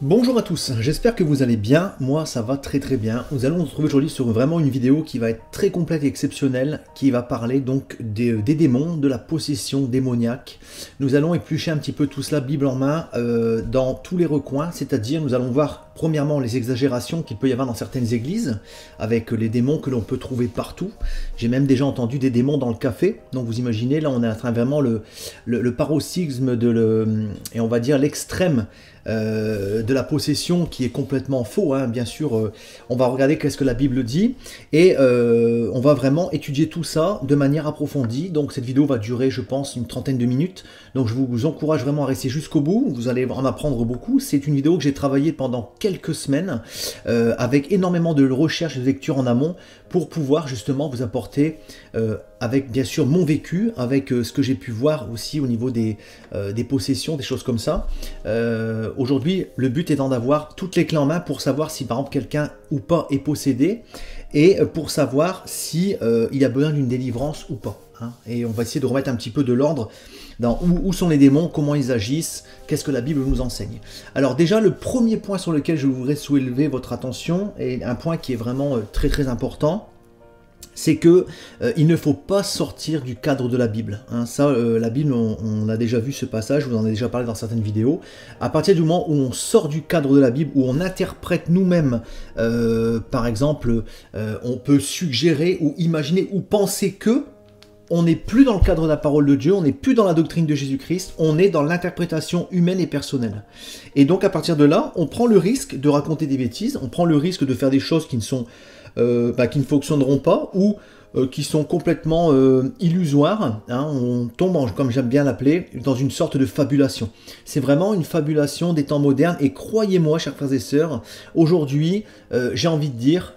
Bonjour à tous, j'espère que vous allez bien, moi ça va très très bien. Nous allons nous retrouver aujourd'hui sur vraiment une vidéo qui va être très complète et exceptionnelle, qui va parler donc des, démons, de la possession démoniaque. Nous allons éplucher un petit peu tout cela, Bible en main, euh, dans tous les recoins, c'est-à-dire nous allons voir premièrement les exagérations qu'il peut y avoir dans certaines églises, avec les démons que l'on peut trouver partout. J'ai même déjà entendu des démons dans le café, donc vous imaginez, là on est en train vraiment le, le, paroxysme de le, et on va dire l'extrême euh, de la possession qui est complètement faux, hein, bien sûr. Euh, on va regarder qu'est-ce que la Bible dit et euh, on va vraiment étudier tout ça de manière approfondie. Donc cette vidéo va durer, je pense, une trentaine de minutes. Donc je vous encourage vraiment à rester jusqu'au bout. Vous allez en apprendre beaucoup. C'est une vidéo que j'ai travaillée pendant quelques semaines avec énormément de recherches et de lectures en amont pour pouvoir justement vous apporter avec bien sûr mon vécu, avec ce que j'ai pu voir aussi au niveau des, des possessions, des choses comme ça. Aujourd'hui, le but étant d'avoir toutes les clés en main pour savoir si par exemple quelqu'un ou pas est possédé et pour savoir si euh, il a besoin d'une délivrance ou pas. Hein. Et on va essayer de remettre un petit peu de l'ordre dans où, sont les démons, comment ils agissent, qu'est-ce que la Bible nous enseigne. Alors déjà, le premier point sur lequel je voudrais soulever votre attention est un point qui est vraiment euh, très très important c'est que euh, il ne faut pas sortir du cadre de la Bible. Hein. Ça, euh, la Bible, on, a déjà vu ce passage, je vous en ai déjà parlé dans certaines vidéos. À partir du moment où on sort du cadre de la Bible, où on interprète nous-mêmes, par exemple, on peut suggérer ou imaginer ou penser que on n'est plus dans le cadre de la parole de Dieu, on n'est plus dans la doctrine de Jésus-Christ, on est dans l'interprétation humaine et personnelle. Et donc à partir de là, on prend le risque de raconter des bêtises, on prend le risque de faire des choses qui ne sont euh, bah, qui ne fonctionneront pas ou euh, qui sont complètement euh, illusoires. Hein. on tombe, comme j'aime bien l'appeler, dans une sorte de fabulation. C'est vraiment une fabulation des temps modernes. Et croyez-moi, chers frères et sœurs, aujourd'hui, j'ai envie de dire,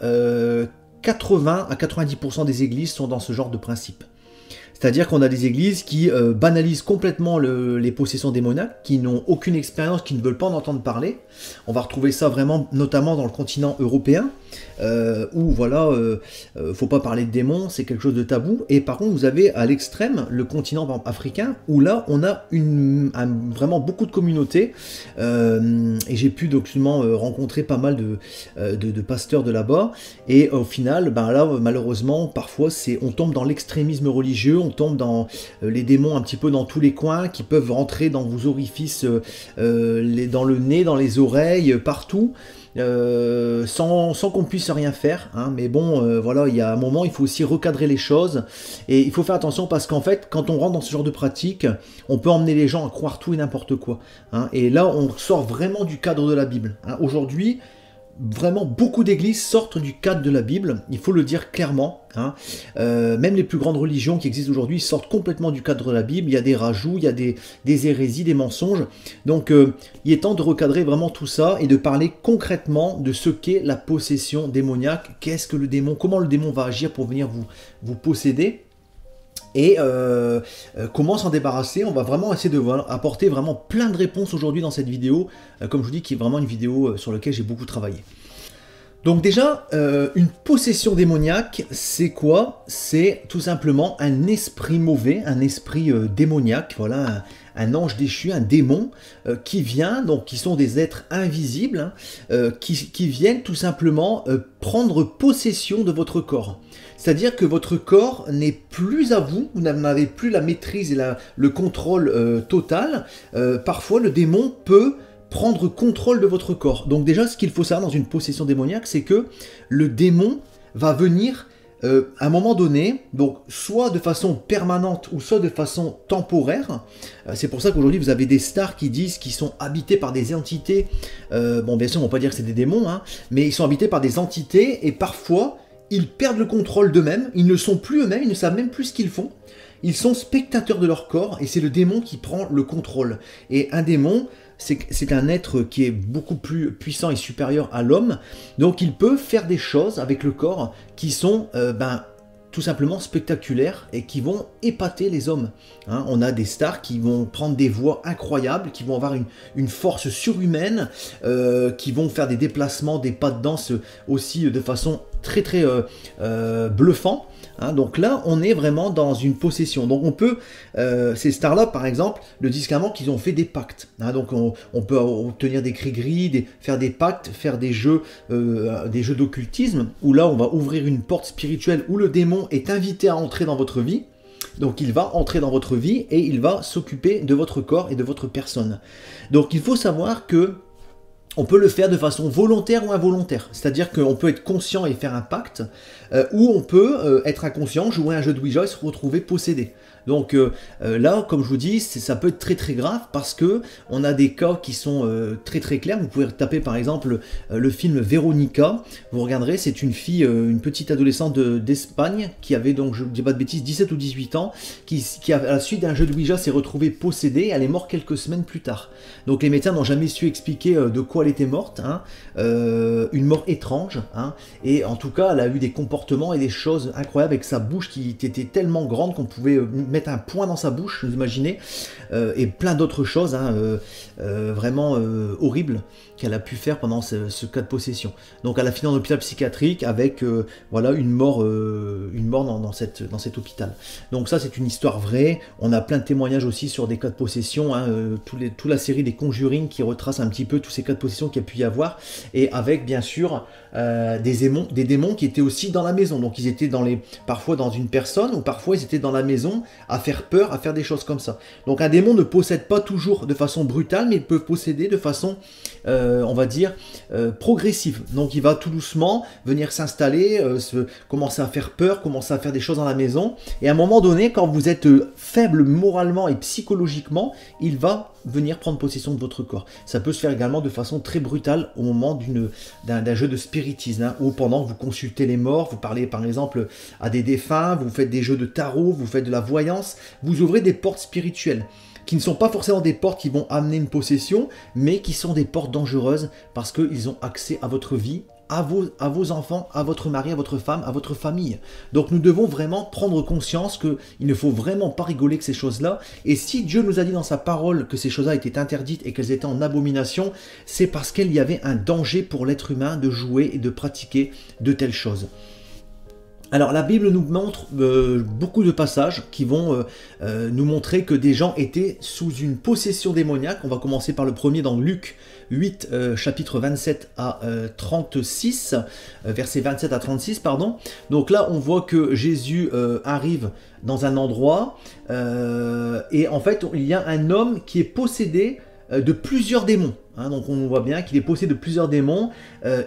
80 à 90% des églises sont dans ce genre de principe. C'est-à-dire qu'on a des églises qui euh, banalisent complètement les possessions démoniaques, qui n'ont aucune expérience, qui ne veulent pas en entendre parler. On va retrouver ça vraiment, notamment dans le continent européen, euh, où voilà, euh, faut pas parler de démons, c'est quelque chose de tabou. Et par contre, vous avez à l'extrême le continent africain, où là, on a vraiment beaucoup de communautés. et j'ai pu documentalement rencontrer pas mal de, pasteurs de là-bas. Et au final, ben là, malheureusement, parfois, c'est on tombe dans l'extrémisme religieux tombe dans euh, les démons un petit peu dans tous les coins, qui peuvent rentrer dans vos orifices, euh, euh, dans le nez, dans les oreilles, partout. Sans, qu'on puisse rien faire. Hein. Mais bon, voilà, il y a un moment, il faut aussi recadrer les choses. Et il faut faire attention parce qu'en fait, quand on rentre dans ce genre de pratique, on peut emmener les gens à croire tout et n'importe quoi. Hein. Et là, on sort vraiment du cadre de la Bible. Hein. Aujourd'hui, vraiment beaucoup d'églises sortent du cadre de la Bible, il faut le dire clairement. Hein. Euh, même les plus grandes religions qui existent aujourd'hui sortent complètement du cadre de la Bible. Il y a des rajouts, il y a des, hérésies, des mensonges. Donc euh, il est temps de recadrer vraiment tout ça et de parler concrètement de ce qu'est la possession démoniaque. Qu'est-ce que le démon Comment le démon va agir pour venir vous, vous posséder? Et euh, euh, comment s'en débarrasser? On va vraiment essayer de apporter vraiment plein de réponses aujourd'hui dans cette vidéo, euh, comme je vous dis, qui est vraiment une vidéo sur laquelle j'ai beaucoup travaillé. Donc déjà, une possession démoniaque, c'est quoi? C'est tout simplement un esprit mauvais, un esprit démoniaque, voilà, un, ange déchu, un démon, qui vient, donc qui sont des êtres invisibles, hein, qui, qui, viennent tout simplement prendre possession de votre corps. C'est-à-dire que votre corps n'est plus à vous, vous n'avez plus la maîtrise et le contrôle euh, total. Euh, parfois, le démon peut prendre contrôle de votre corps. Donc déjà, ce qu'il faut savoir dans une possession démoniaque, c'est que le démon va venir euh, à un moment donné, donc soit de façon permanente ou soit de façon temporaire. c'est pour ça qu'aujourd'hui vous avez des stars qui disent qu'ils sont habités par des entités. bon, bien sûr, on ne va pas dire que c'est des démons, hein, mais ils sont habités par des entités et parfois ils perdent le contrôle d'eux-mêmes, ils ne sont plus eux-mêmes, ils ne savent même plus ce qu'ils font. Ils sont spectateurs de leur corps et c'est le démon qui prend le contrôle. Et un démon, c'est un être qui est beaucoup plus puissant et supérieur à l'homme. Donc il peut faire des choses avec le corps qui sont euh, ben, tout simplement spectaculaires et qui vont épater les hommes. Hein. on a des stars qui vont prendre des voix incroyables, qui vont avoir une, force surhumaine, euh, qui vont faire des déplacements, des pas de danse aussi de façon très très euh, bluffant. Hein, donc là, on est vraiment dans une possession. Donc on peut, euh, ces stars-là, par exemple, le disent qu'ils ont fait des pactes. Hein. donc on, peut obtenir des cris gris, faire des pactes, faire des jeux, euh, des jeux d'occultisme, où là on va ouvrir une porte spirituelle où le démon est invité à entrer dans votre vie. Donc il va entrer dans votre vie et il va s'occuper de votre corps et de votre personne. Donc il faut savoir que on peut le faire de façon volontaire ou involontaire. C'est-à-dire qu'on peut être conscient et faire un pacte, euh, ou on peut euh, être inconscient, jouer un jeu de Ouija et se retrouver possédé. Donc euh, euh, là, comme je vous dis, ça peut être très très grave parce que on a des cas qui sont euh, très très clairs. Vous pouvez taper par exemple le film Véronica. Vous regarderez, c'est une fille, une petite adolescente d'Espagne qui avait donc, je ne dis pas de bêtises, 17 ou 18 ans, qui, à la suite d'un jeu de Ouija s'est retrouvée possédée. Elle est morte quelques semaines plus tard. Donc les médecins n'ont jamais su expliquer de quoi elle était morte. Hein. une mort étrange. Hein. Et en tout cas, elle a eu des comportements et des choses incroyables avec sa bouche qui était tellement grande qu'on pouvait mettre un point dans sa bouche, vous imaginez, euh, et plein d'autres choses hein, euh, euh, vraiment horribles qu'elle a pu faire pendant ce, cas de possession. Donc elle a fini en hôpital psychiatrique avec voilà une mort, une mort dans, cette, dans cet hôpital. Donc ça c'est une histoire vraie. On a plein de témoignages aussi sur des cas de possession, hein, toute la série des Conjuring qui retrace un petit peu tous ces cas de possession qu'il y a pu y avoir, et avec bien sûr des, des démons qui étaient aussi dans la maison. Donc ils étaient dans les, parfois dans une personne, ou parfois ils étaient dans la maison à faire peur, à faire des choses comme ça. Donc un démon ne possède pas toujours de façon brutale, mais il peut posséder de façon, euh, on va dire, euh, progressive. Donc il va tout doucement venir s'installer, euh, commencer à faire peur, commencer à faire des choses dans la maison. Et à un moment donné, quand vous êtes faible moralement et psychologiquement, il va venir prendre possession de votre corps. Ça peut se faire également de façon très brutale au moment d'un jeu de spiritisme, hein, ou pendant que vous consultez les morts, vous parlez par exemple à des défunts, vous faites des jeux de tarot, vous faites de la voyance, vous ouvrez des portes spirituelles qui ne sont pas forcément des portes qui vont amener une possession, mais qui sont des portes dangereuses parce qu'ils ont accès à votre vie, à vos, enfants, à votre mari, à votre femme, à votre famille. Donc nous devons vraiment prendre conscience qu'il ne faut vraiment pas rigoler que ces choses-là. Et si Dieu nous a dit dans sa parole que ces choses-là étaient interdites et qu'elles étaient en abomination, c'est parce qu'il y avait un danger pour l'être humain de jouer et de pratiquer de telles choses. Alors la Bible nous montre euh, beaucoup de passages qui vont euh, euh, nous montrer que des gens étaient sous une possession démoniaque. On va commencer par le premier dans Luc 8, chapitre 27 à 36, verset 27 à 36, pardon. Donc là, on voit que Jésus arrive dans un endroit et en fait, il y a un homme qui est possédé de plusieurs démons. Hein. donc on voit bien qu'il est possédé de plusieurs démons.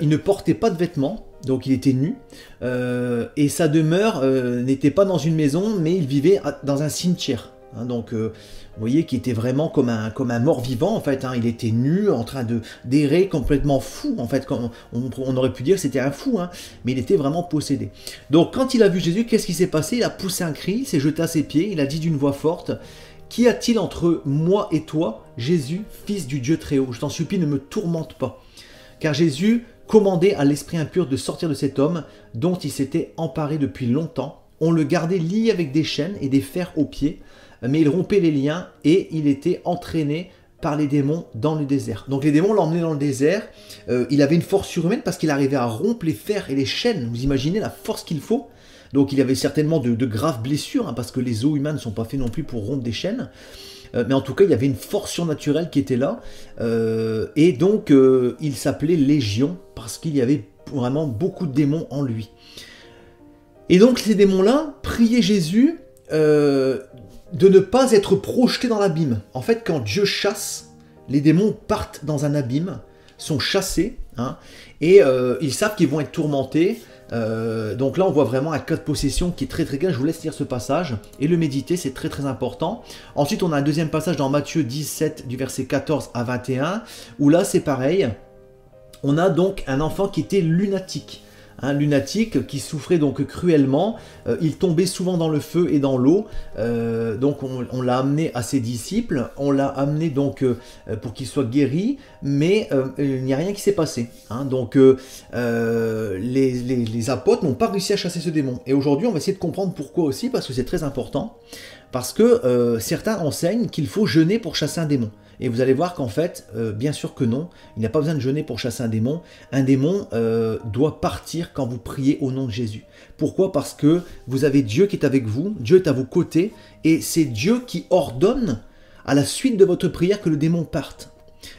il ne portait pas de vêtements donc il était nu, euh, et sa demeure euh, n'était pas dans une maison, mais il vivait dans un cimetière. Hein. donc euh, vous voyez qu'il était vraiment comme un, comme un mort-vivant en fait, hein. il était nu, en train de d'errer, complètement fou en fait, on, on, aurait pu dire c'était un fou, hein. mais il était vraiment possédé. Donc quand il a vu Jésus, qu'est-ce qui s'est passé? Il a poussé un cri, s'est jeté à ses pieds, il a dit d'une voix forte, Qu'y a-t-il entre moi et toi, Jésus, fils du Dieu très haut Je t'en supplie, ne me tourmente pas. Car Jésus commandait à l'esprit impur de sortir de cet homme dont il s'était emparé depuis longtemps. On le gardait lié avec des chaînes et des fers aux pieds, mais il rompait les liens et il était entraîné par les démons dans le désert. Donc les démons l'emmenaient dans le désert. Euh, il avait une force surhumaine parce qu'il arrivait à rompre les fers et les chaînes. Vous imaginez la force qu'il faut? Donc il avait certainement de, graves blessures hein, parce que les os humains ne sont pas faits non plus pour rompre des chaînes. Euh, mais en tout cas, il y avait une force surnaturelle qui était là. Euh, et donc, euh, il s'appelait Légion parce qu'il y avait vraiment beaucoup de démons en lui. Et donc, ces démons-là priaient Jésus de ne pas être projetés dans l'abîme. En fait, quand Dieu chasse, les démons partent dans un abîme, sont chassés, hein, et ils savent qu'ils vont être tourmentés. Euh, donc là, on voit vraiment un cas de possession qui est très très clair. Je vous laisse lire ce passage et le méditer, c'est très très important. Ensuite, on a un deuxième passage dans Matthieu 17 du verset 14 à 21 où là, c'est pareil. On a donc un enfant qui était lunatique. Un lunatique qui souffrait donc cruellement. Euh, il tombait souvent dans le feu et dans l'eau. Euh, donc on, l'a amené à ses disciples, on l'a amené donc euh, pour qu'il soit guéri, mais il n'y a rien qui s'est passé. Hein. Donc les, les apôtres n'ont pas réussi à chasser ce démon. Et aujourd'hui on va essayer de comprendre pourquoi aussi, parce que c'est très important. Parce que certains enseignent qu'il faut jeûner pour chasser un démon. Et vous allez voir qu'en fait, euh, bien sûr que non, il n'y a pas besoin de jeûner pour chasser un démon. Un démon euh, doit partir quand vous priez au nom de Jésus. Pourquoi? Parce que vous avez Dieu qui est avec vous, Dieu est à vos côtés, et c'est Dieu qui ordonne à la suite de votre prière que le démon parte.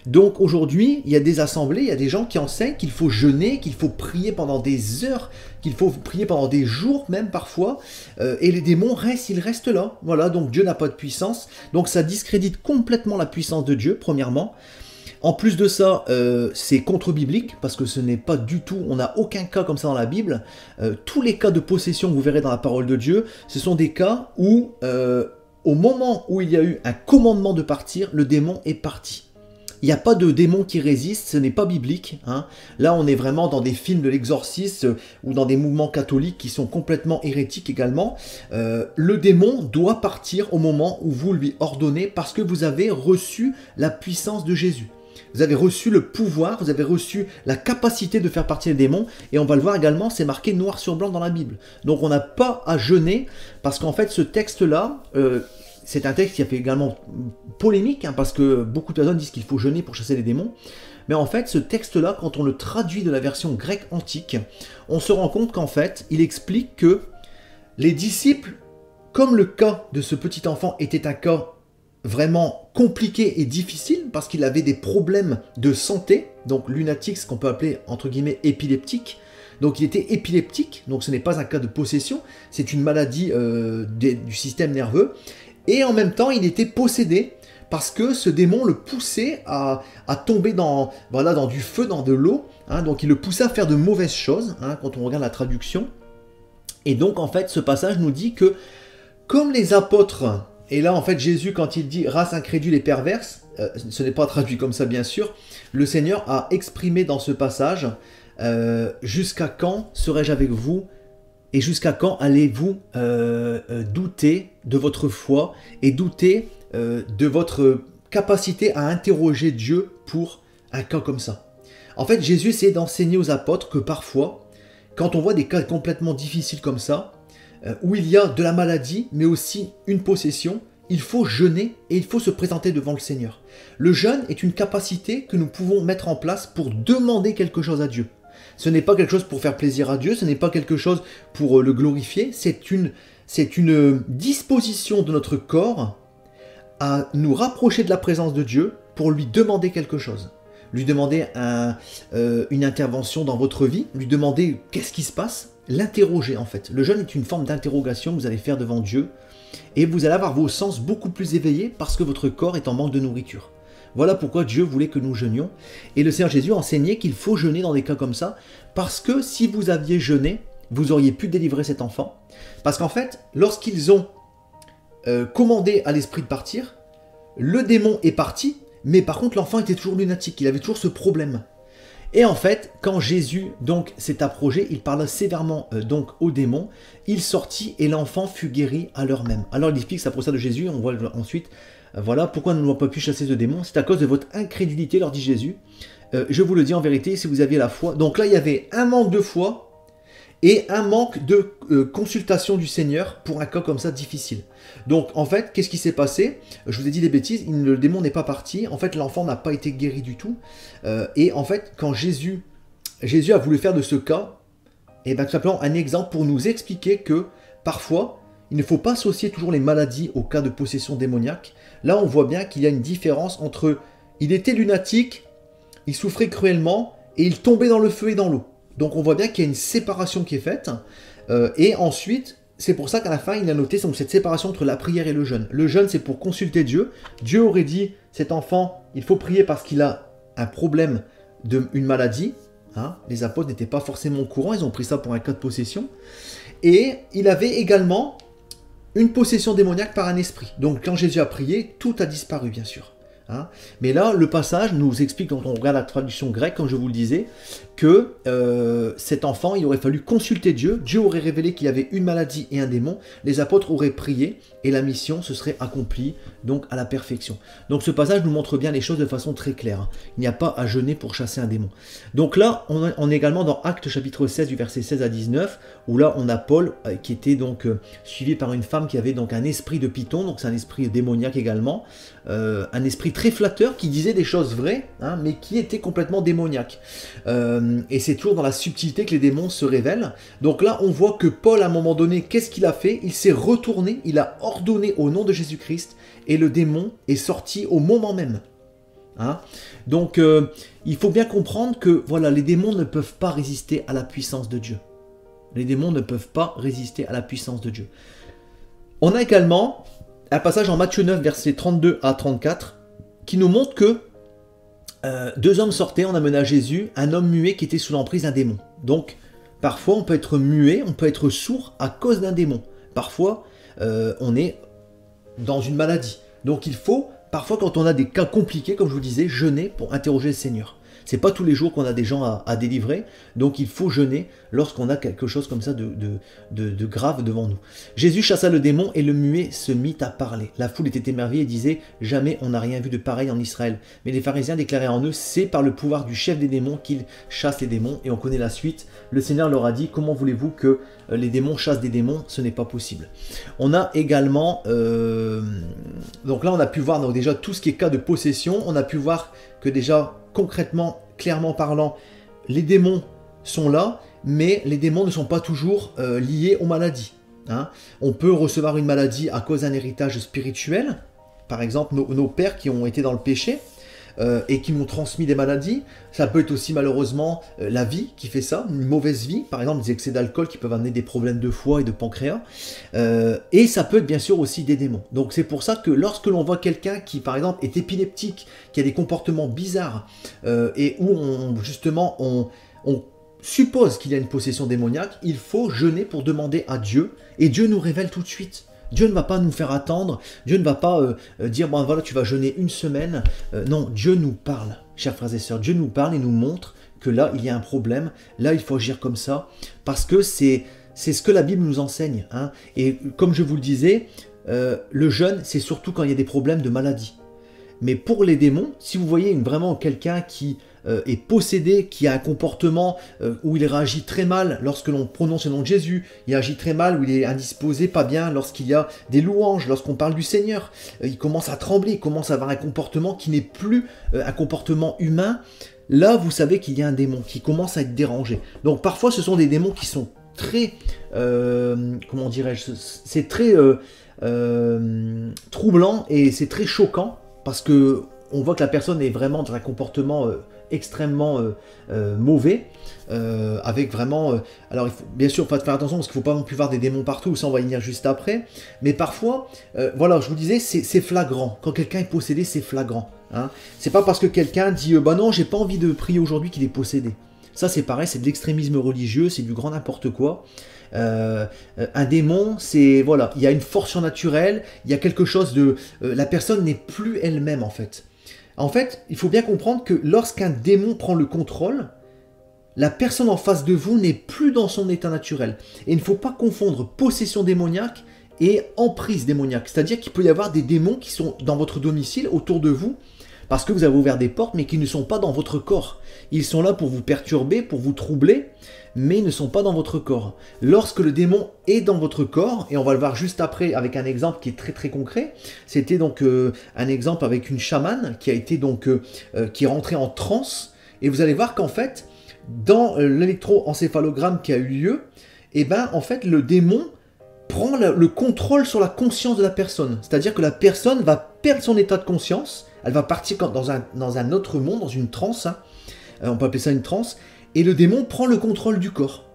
Donc aujourd'hui, il y a des assemblées, il y a des gens qui enseignent qu'il faut jeûner, qu'il faut prier pendant des heures, qu'il faut prier pendant des jours même parfois, euh, et les démons restent, ils restent là. Voilà, donc Dieu n'a pas de puissance, donc ça discrédite complètement la puissance de Dieu, premièrement. En plus de ça, euh, c'est contre-biblique, parce que ce n'est pas du tout, on n'a aucun cas comme ça dans la Bible. Euh, tous les cas de possession que vous verrez dans la parole de Dieu, ce sont des cas où, au moment où il y a eu un commandement de partir, le démon est parti. Il n'y a pas de démon qui résiste, ce n'est pas biblique. Hein. Là, on est vraiment dans des films de l'exorciste euh, ou dans des mouvements catholiques qui sont complètement hérétiques également. Euh, le démon doit partir au moment où vous lui ordonnez parce que vous avez reçu la puissance de Jésus. Vous avez reçu le pouvoir, vous avez reçu la capacité de faire partir les démons, et on va le voir également, c'est marqué noir sur blanc dans la Bible. Donc on n'a pas à jeûner, parce qu'en fait ce texte-là, euh, c'est un texte qui a fait également polémique, hein, parce que beaucoup de personnes disent qu'il faut jeûner pour chasser les démons. Mais en fait, ce texte-là, quand on le traduit de la version grecque antique, on se rend compte qu'en fait, il explique que les disciples, comme le cas de ce petit enfant était un cas vraiment compliqué et difficile, parce qu'il avait des problèmes de santé, donc lunatique, ce qu'on peut appeler entre guillemets épileptique, donc il était épileptique, donc ce n'est pas un cas de possession, c'est une maladie euh, du système nerveux. Et en même temps, il était possédé parce que ce démon le poussait à, tomber dans, voilà, dans du feu, dans de l'eau. Hein. donc il le poussait à faire de mauvaises choses, hein, quand on regarde la traduction. Et donc en fait, ce passage nous dit que comme les apôtres, et là en fait Jésus quand il dit race incrédule et perverse, euh, ce n'est pas traduit comme ça bien sûr, le Seigneur a exprimé dans ce passage, euh, jusqu'à quand serai-je avec vous et jusqu'à quand allez-vous euh, euh, douter de votre foi et douter euh, de votre capacité à interroger Dieu pour un cas comme ça? En fait, Jésus essaie d'enseigner aux apôtres que parfois, quand on voit des cas complètement difficiles comme ça, où il y a de la maladie, mais aussi une possession, il faut jeûner et il faut se présenter devant le Seigneur. Le jeûne est une capacité que nous pouvons mettre en place pour demander quelque chose à Dieu. Ce n'est pas quelque chose pour faire plaisir à Dieu, ce n'est pas quelque chose pour euh, le glorifier, c'est une, une disposition de notre corps à nous rapprocher de la présence de Dieu pour lui demander quelque chose. Lui demander euh, une intervention dans votre vie, lui demander qu'est-ce qui se passe, l'interroger en fait. Le jeûne est une forme d'interrogation que vous allez faire devant Dieu et vous allez avoir vos sens beaucoup plus éveillés parce que votre corps est en manque de nourriture. Voilà pourquoi Dieu voulait que nous jeûnions. Et le Seigneur Jésus enseignait qu'il faut jeûner dans des cas comme ça, parce que si vous aviez jeûné, vous auriez pu délivrer cet enfant. Parce qu'en fait, lorsqu'ils ont euh, commandé à l'esprit de partir, le démon est parti, mais par contre l'enfant était toujours lunatique, il avait toujours ce problème. Et en fait, quand Jésus donc s'est approché, il parla sévèrement euh, donc au démon, il sortit et l'enfant fut guéri à l'heure même. Alors il explique sa procès de Jésus, on voit ensuite voilà pourquoi nous n'avons pas pu chasser ce démon. C'est à cause de votre incrédulité, leur dit Jésus. Euh, je vous le dis en vérité, si vous aviez la foi. Donc là, il y avait un manque de foi et un manque de euh, consultation du Seigneur pour un cas comme ça difficile. Donc en fait, qu'est-ce qui s'est passé? Je vous ai dit des bêtises, le démon n'est pas parti. En fait, l'enfant n'a pas été guéri du tout. Euh, et en fait, quand Jésus, Jésus a voulu faire de ce cas, et eh bien tout simplement un exemple pour nous expliquer que parfois, il ne faut pas associer toujours les maladies au cas de possession démoniaque. Là, on voit bien qu'il y a une différence entre il était lunatique, il souffrait cruellement et il tombait dans le feu et dans l'eau. Donc on voit bien qu'il y a une séparation qui est faite. Euh, et ensuite, c'est pour ça qu'à la fin, il a noté cette séparation entre la prière et le jeûne. Le jeûne, c'est pour consulter Dieu. Dieu aurait dit, cet enfant, il faut prier parce qu'il a un problème d'une maladie. Hein. Les apôtres n'étaient pas forcément au courant, ils ont pris ça pour un cas de possession. Et il avait également une possession démoniaque par un esprit. Donc quand Jésus a prié, tout a disparu, bien sûr. Hein. Mais là, le passage nous explique, quand on regarde la traduction grecque, comme je vous le disais, que euh, cet enfant, il aurait fallu consulter Dieu, Dieu aurait révélé qu'il y avait une maladie et un démon, les apôtres auraient prié, et la mission se serait accomplie, donc à la perfection. Donc ce passage nous montre bien les choses de façon très claire. Hein. Il n'y a pas à jeûner pour chasser un démon. Donc là, on, est également dans Actes chapitre 16, du verset 16 à 19, où là, on a Paul, euh, qui était donc euh, suivi par une femme qui avait donc un esprit de python, donc c'est un esprit démoniaque également, un esprit très flatteur qui disait des choses vraies, hein, mais qui était complètement démoniaque. Euh, et c'est toujours dans la subtilité que les démons se révèlent. Donc là, on voit que Paul, à un moment donné, qu'est-ce qu'il a fait? Il s'est retourné, il a ordonné au nom de Jésus-Christ, et le démon est sorti au moment même. Hein? Donc, euh, il faut bien comprendre que voilà, les démons ne peuvent pas résister à la puissance de Dieu. Les démons ne peuvent pas résister à la puissance de Dieu. On a également un passage en Matthieu 9, versets 32 à 34, qui nous montre que euh, deux hommes sortaient, on amena à Jésus un homme muet qui était sous l'emprise d'un démon. Donc, parfois, on peut être muet, on peut être sourd à cause d'un démon. Parfois, euh, on est dans une maladie. Donc, il faut, parfois, quand on a des cas compliqués, comme je vous disais, jeûner pour interroger le Seigneur. C'est pas tous les jours qu'on a des gens à, délivrer, donc il faut jeûner lorsqu'on a quelque chose comme ça de, grave devant nous. Jésus chassa le démon et le muet se mit à parler. La foule était émerveillée et disait Jamais on n'a rien vu de pareil en Israël. Mais les pharisiens déclaraient en eux C'est par le pouvoir du chef des démons qu'il chasse les démons. Et on connaît la suite. Le Seigneur leur a dit Comment voulez-vous que euh, les démons chassent des démons? Ce n'est pas possible. On a également. Euh, donc là, on a pu voir donc déjà tout ce qui est cas de possession. On a pu voir que déjà concrètement, clairement parlant, les démons sont là, mais les démons ne sont pas toujours euh, liés aux maladies. Hein. On peut recevoir une maladie à cause d'un héritage spirituel, par exemple nos pères qui ont été dans le péché, euh, et qui m'ont transmis des maladies. Ça peut être aussi malheureusement euh, la vie qui fait ça, une mauvaise vie, par exemple des excès d'alcool qui peuvent amener des problèmes de foie et de pancréas. Euh, et ça peut être bien sûr aussi des démons. Donc c'est pour ça que lorsque l'on voit quelqu'un qui par exemple est épileptique, qui a des comportements bizarres, et où justement on suppose qu'il y a une possession démoniaque, il faut jeûner pour demander à Dieu, et Dieu nous révèle tout de suite. Dieu ne va pas nous faire attendre, Dieu ne va pas euh, euh, dire, bon voilà, tu vas jeûner une semaine. Euh, non, Dieu nous parle, chers frères et sœurs. Dieu nous parle et nous montre que là, il y a un problème, là, il faut agir comme ça, parce que c'est, c'est ce que la Bible nous enseigne. Hein. Et comme je vous le disais, le jeûne, c'est surtout quand il y a des problèmes de maladie. Mais pour les démons, si vous voyez vraiment quelqu'un qui euh, est possédé, qui a un comportement euh, où il réagit très mal lorsque l'on prononce le nom de Jésus, il agit très mal, où il est indisposé, pas bien lorsqu'il y a des louanges, lorsqu'on parle du Seigneur, euh, il commence à trembler, il commence à avoir un comportement qui n'est plus un comportement humain, là vous savez qu'il y a un démon qui commence à être dérangé. Donc parfois ce sont des démons qui sont très, comment dirais-je, c'est très troublant et c'est très choquant parce que on voit que la personne est vraiment dans un comportement euh, mauvais, euh, avec vraiment... alors il faut bien sûr faire attention parce qu'il ne faut pas non plus voir des démons partout, ça on va y venir juste après, mais parfois, voilà, je vous disais, c'est flagrant. Quand quelqu'un est possédé, c'est flagrant. Hein. C'est pas parce que quelqu'un dit, bah non, j'ai pas envie de prier aujourd'hui qu'il est possédé. Ça c'est pareil, c'est de l'extrémisme religieux, c'est du grand n'importe quoi. un démon, c'est voilà, il y a une force surnaturelle, il y a quelque chose de, la personne n'est plus elle-même en fait. En fait, il faut bien comprendre que lorsqu'un démon prend le contrôle, la personne en face de vous n'est plus dans son état naturel. Et il ne faut pas confondre possession démoniaque et emprise démoniaque. C'est-à-dire qu'il peut y avoir des démons qui sont dans votre domicile, autour de vous, parce que vous avez ouvert des portes, mais qui ne sont pas dans votre corps. Ils sont là pour vous perturber, pour vous troubler, mais ils ne sont pas dans votre corps. Lorsque le démon est dans votre corps, et on va le voir juste après avec un exemple qui est très très concret, c'était donc euh, un exemple avec une chamane qui a été donc euh, euh, qui est rentrée en transe, et vous allez voir qu'en fait, dans l'électroencéphalogramme qui a eu lieu, et eh ben en fait le démon prend le contrôle sur la conscience de la personne. C'est-à-dire que la personne va perdre son état de conscience, elle va partir dans un, autre monde, dans une transe, hein. on peut appeler ça une transe, et le démon prend le contrôle du corps.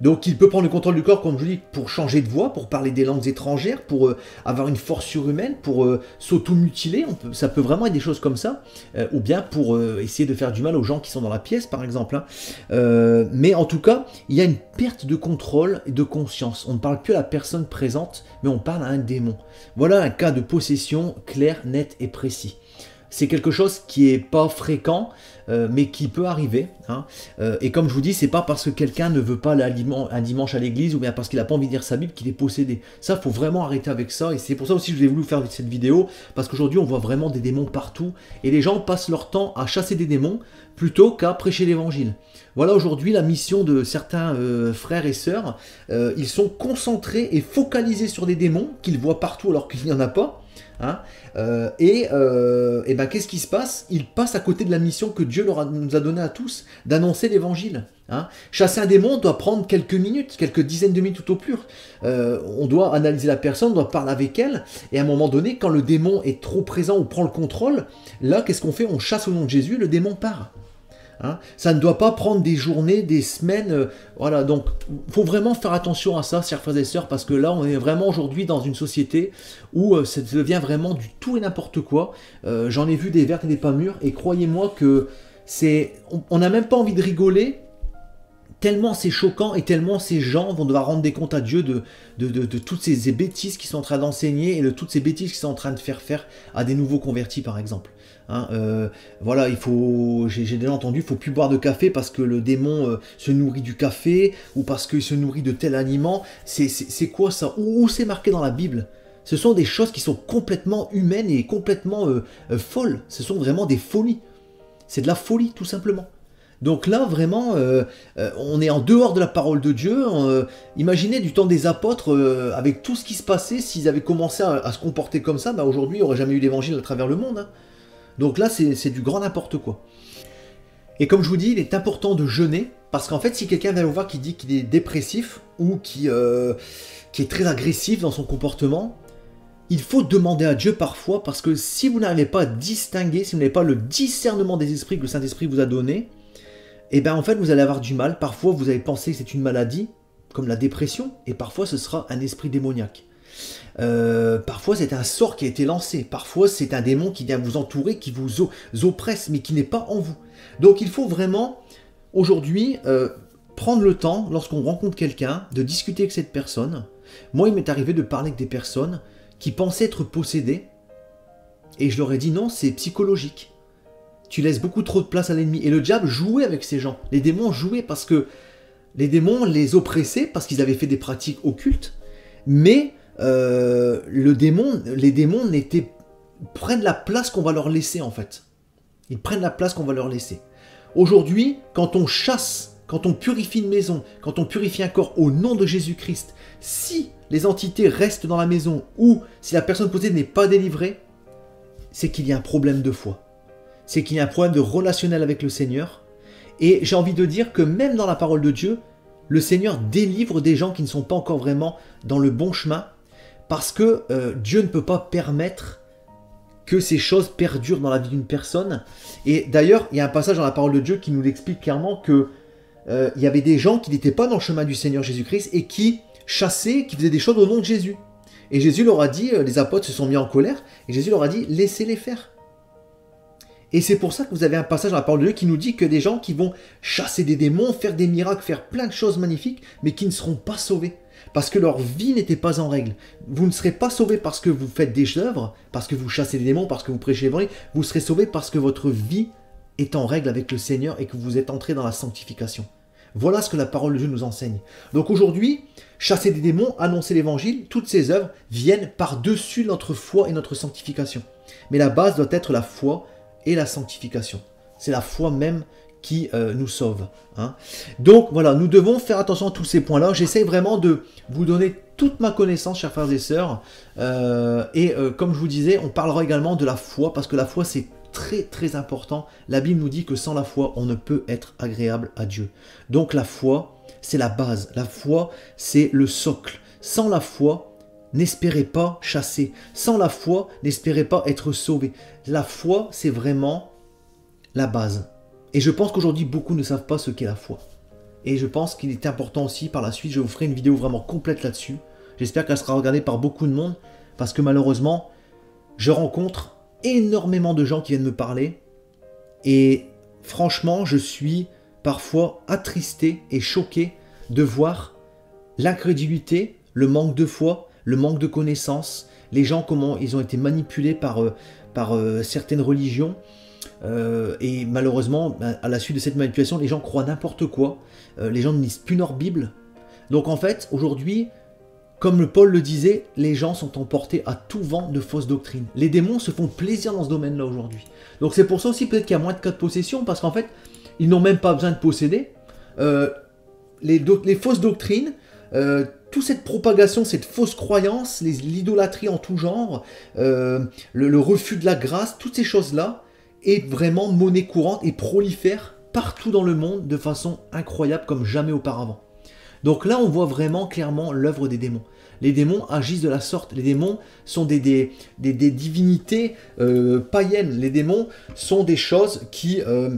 Donc il peut prendre le contrôle du corps, comme je dis, pour changer de voix, pour parler des langues étrangères, pour euh, avoir une force surhumaine, pour euh, s'automutiler, ça peut vraiment être des choses comme ça, euh, ou bien pour essayer de faire du mal aux gens qui sont dans la pièce, par exemple. Hein. mais en tout cas, il y a une perte de contrôle et de conscience. On ne parle plus à la personne présente, mais on parle à un démon. Voilà un cas de possession clair, net et précis. C'est quelque chose qui est pas fréquent, euh, mais qui peut arriver. Hein. Euh, et comme je vous dis, c'est pas parce que quelqu'un ne veut pas un dimanche à l'église ou bien parce qu'il n'a pas envie de lire sa Bible qu'il est possédé. Ça, faut vraiment arrêter avec ça. Et c'est pour ça aussi que je voulu faire cette vidéo, parce qu'aujourd'hui, on voit vraiment des démons partout. Et les gens passent leur temps à chasser des démons plutôt qu'à prêcher l'évangile. Voilà aujourd'hui la mission de certains euh, frères et sœurs. ils sont concentrés et focalisés sur des démons qu'ils voient partout alors qu'il n'y en a pas. Hein. Euh, et, euh, ben qu'est-ce qui se passe? Ils passent à côté de la mission que Dieu leur nous a donnée à tous, d'annoncer l'évangile. Hein. Chasser un démon doit prendre quelques minutes, quelques dizaines de minutes tout au plus. Euh, on doit analyser la personne, on doit parler avec elle, et à un moment donné, quand le démon est trop présent ou prend le contrôle, là, qu'est-ce qu'on fait? On chasse au nom de Jésus, le démon part. Hein. ça ne doit pas prendre des journées, des semaines. Euh, voilà, donc faut vraiment faire attention à ça, chers frères et sœurs, parce que là, on est vraiment aujourd'hui dans une société où euh, ça devient vraiment du tout et n'importe quoi. Euh, j'en ai vu des vertes et des pas mûres, et croyez-moi que c'est, on n'a même pas envie de rigoler. Tellement c'est choquant et tellement ces gens vont devoir rendre des comptes à Dieu de, de, de toutes ces bêtises qu'ils sont en train d'enseigner et de toutes ces bêtises qu'ils sont en train de faire faire à des nouveaux convertis par exemple. Hein, euh, voilà, il faut, j'ai déjà entendu, il faut plus boire de café parce que le démon euh, se nourrit du café ou parce qu'il se nourrit de tel aliment. C'est quoi ça? Où, c'est marqué dans la Bible? Ce sont des choses qui sont complètement humaines et complètement euh, folles. Ce sont vraiment des folies. C'est de la folie, tout simplement. Donc là, vraiment, on est en dehors de la parole de Dieu. imaginez du temps des apôtres, avec tout ce qui se passait, s'ils avaient commencé à, se comporter comme ça, bah aujourd'hui, il n'y aurait jamais eu l'évangile à travers le monde. Hein. Donc là, c'est du grand n'importe quoi. Et comme je vous dis, il est important de jeûner, parce qu'en fait, si quelqu'un vient vous voir qui dit qu'il est dépressif, ou qui, euh, qui est très agressif dans son comportement, il faut demander à Dieu parfois, parce que si vous n'arrivez pas à distinguer, si vous n'avez pas le discernement des esprits que le Saint-Esprit vous a donné, et eh bien en fait, vous allez avoir du mal. Parfois, vous allez penser que c'est une maladie, comme la dépression, et parfois ce sera un esprit démoniaque. Euh, parfois c'est un sort qui a été lancé, parfois c'est un démon qui vient vous entourer, qui vous oppresse, mais qui n'est pas en vous. Donc il faut vraiment aujourd'hui euh, prendre le temps, lorsqu'on rencontre quelqu'un, de discuter avec cette personne. Moi il m'est arrivé de parler avec des personnes qui pensaient être possédées, et je leur ai dit non, c'est psychologique. Tu laisses beaucoup trop de place à l'ennemi. Et le diable jouait avec ces gens. Les démons jouaient parce que les démons les oppressaient parce qu'ils avaient fait des pratiques occultes, mais euh, le démon, les démons prennent la place qu'on va leur laisser en fait. Ils prennent la place qu'on va leur laisser. Aujourd'hui, quand on chasse, quand on purifie une maison, quand on purifie un corps au nom de Jésus-Christ, si les entités restent dans la maison ou si la personne posée n'est pas délivrée, c'est qu'il y a un problème de foi. C'est qu'il y a un problème de relationnel avec le Seigneur. Et j'ai envie de dire que même dans la parole de Dieu, le Seigneur délivre des gens qui ne sont pas encore vraiment dans le bon chemin parce que euh, Dieu ne peut pas permettre que ces choses perdurent dans la vie d'une personne. Et d'ailleurs, il y a un passage dans la parole de Dieu qui nous explique clairement que euh, il y avait des gens qui n'étaient pas dans le chemin du Seigneur Jésus-Christ et qui chassaient, qui faisaient des choses au nom de Jésus. Et Jésus leur a dit, euh, les apôtres se sont mis en colère, et Jésus leur a dit, laissez-les faire. Et c'est pour ça que vous avez un passage dans la parole de Dieu qui nous dit que des gens qui vont chasser des démons, faire des miracles, faire plein de choses magnifiques, mais qui ne seront pas sauvés parce que leur vie n'était pas en règle. Vous ne serez pas sauvé parce que vous faites des œuvres, parce que vous chassez des démons, parce que vous prêchez l'évangile. Vous serez sauvé parce que votre vie est en règle avec le Seigneur et que vous êtes entré dans la sanctification. Voilà ce que la parole de Dieu nous enseigne. Donc aujourd'hui, chasser des démons, annoncer l'évangile, toutes ces œuvres viennent par-dessus notre foi et notre sanctification. Mais la base doit être la foi et la sanctification. C'est la foi même qui euh, nous sauve. Hein. Donc voilà, nous devons faire attention à tous ces points-là. J'essaie vraiment de vous donner toute ma connaissance, chers frères et sœurs. Euh, et euh, comme je vous disais, on parlera également de la foi, parce que la foi c'est très très important. La Bible nous dit que sans la foi, on ne peut être agréable à Dieu. Donc la foi, c'est la base. La foi, c'est le socle. Sans la foi, n'espérez pas chasser. Sans la foi, n'espérez pas être sauvé. La foi, c'est vraiment la base. Et je pense qu'aujourd'hui, beaucoup ne savent pas ce qu'est la foi. Et je pense qu'il est important aussi, par la suite, je vous ferai une vidéo vraiment complète là-dessus. J'espère qu'elle sera regardée par beaucoup de monde, parce que malheureusement, je rencontre énormément de gens qui viennent me parler. Et franchement, je suis parfois attristé et choqué de voir l'incrédulité, le manque de foi, le manque de connaissances, les gens comment ils ont été manipulés par, euh, par certaines religions. Et malheureusement, ben, à la suite de cette manipulation, les gens croient n'importe quoi. les gens ne lisent plus leur Bible. Donc en fait, aujourd'hui, comme Paul le disait, les gens sont emportés à tout vent de fausses doctrines. Les démons se font plaisir dans ce domaine-là aujourd'hui. Donc c'est pour ça aussi peut-être qu'il y a moins de cas de possession, parce qu'en fait, ils n'ont même pas besoin de posséder. Euh, les, fausses doctrines, euh, toute cette propagation, cette fausse croyance, l'idolâtrie en tout genre, euh, le, refus de la grâce, toutes ces choses-là, est vraiment monnaie courante et prolifère partout dans le monde de façon incroyable comme jamais auparavant. Donc là, on voit vraiment clairement l'œuvre des démons. Les démons agissent de la sorte. Les démons sont des, divinités euh, païennes. Les démons sont des choses qui euh,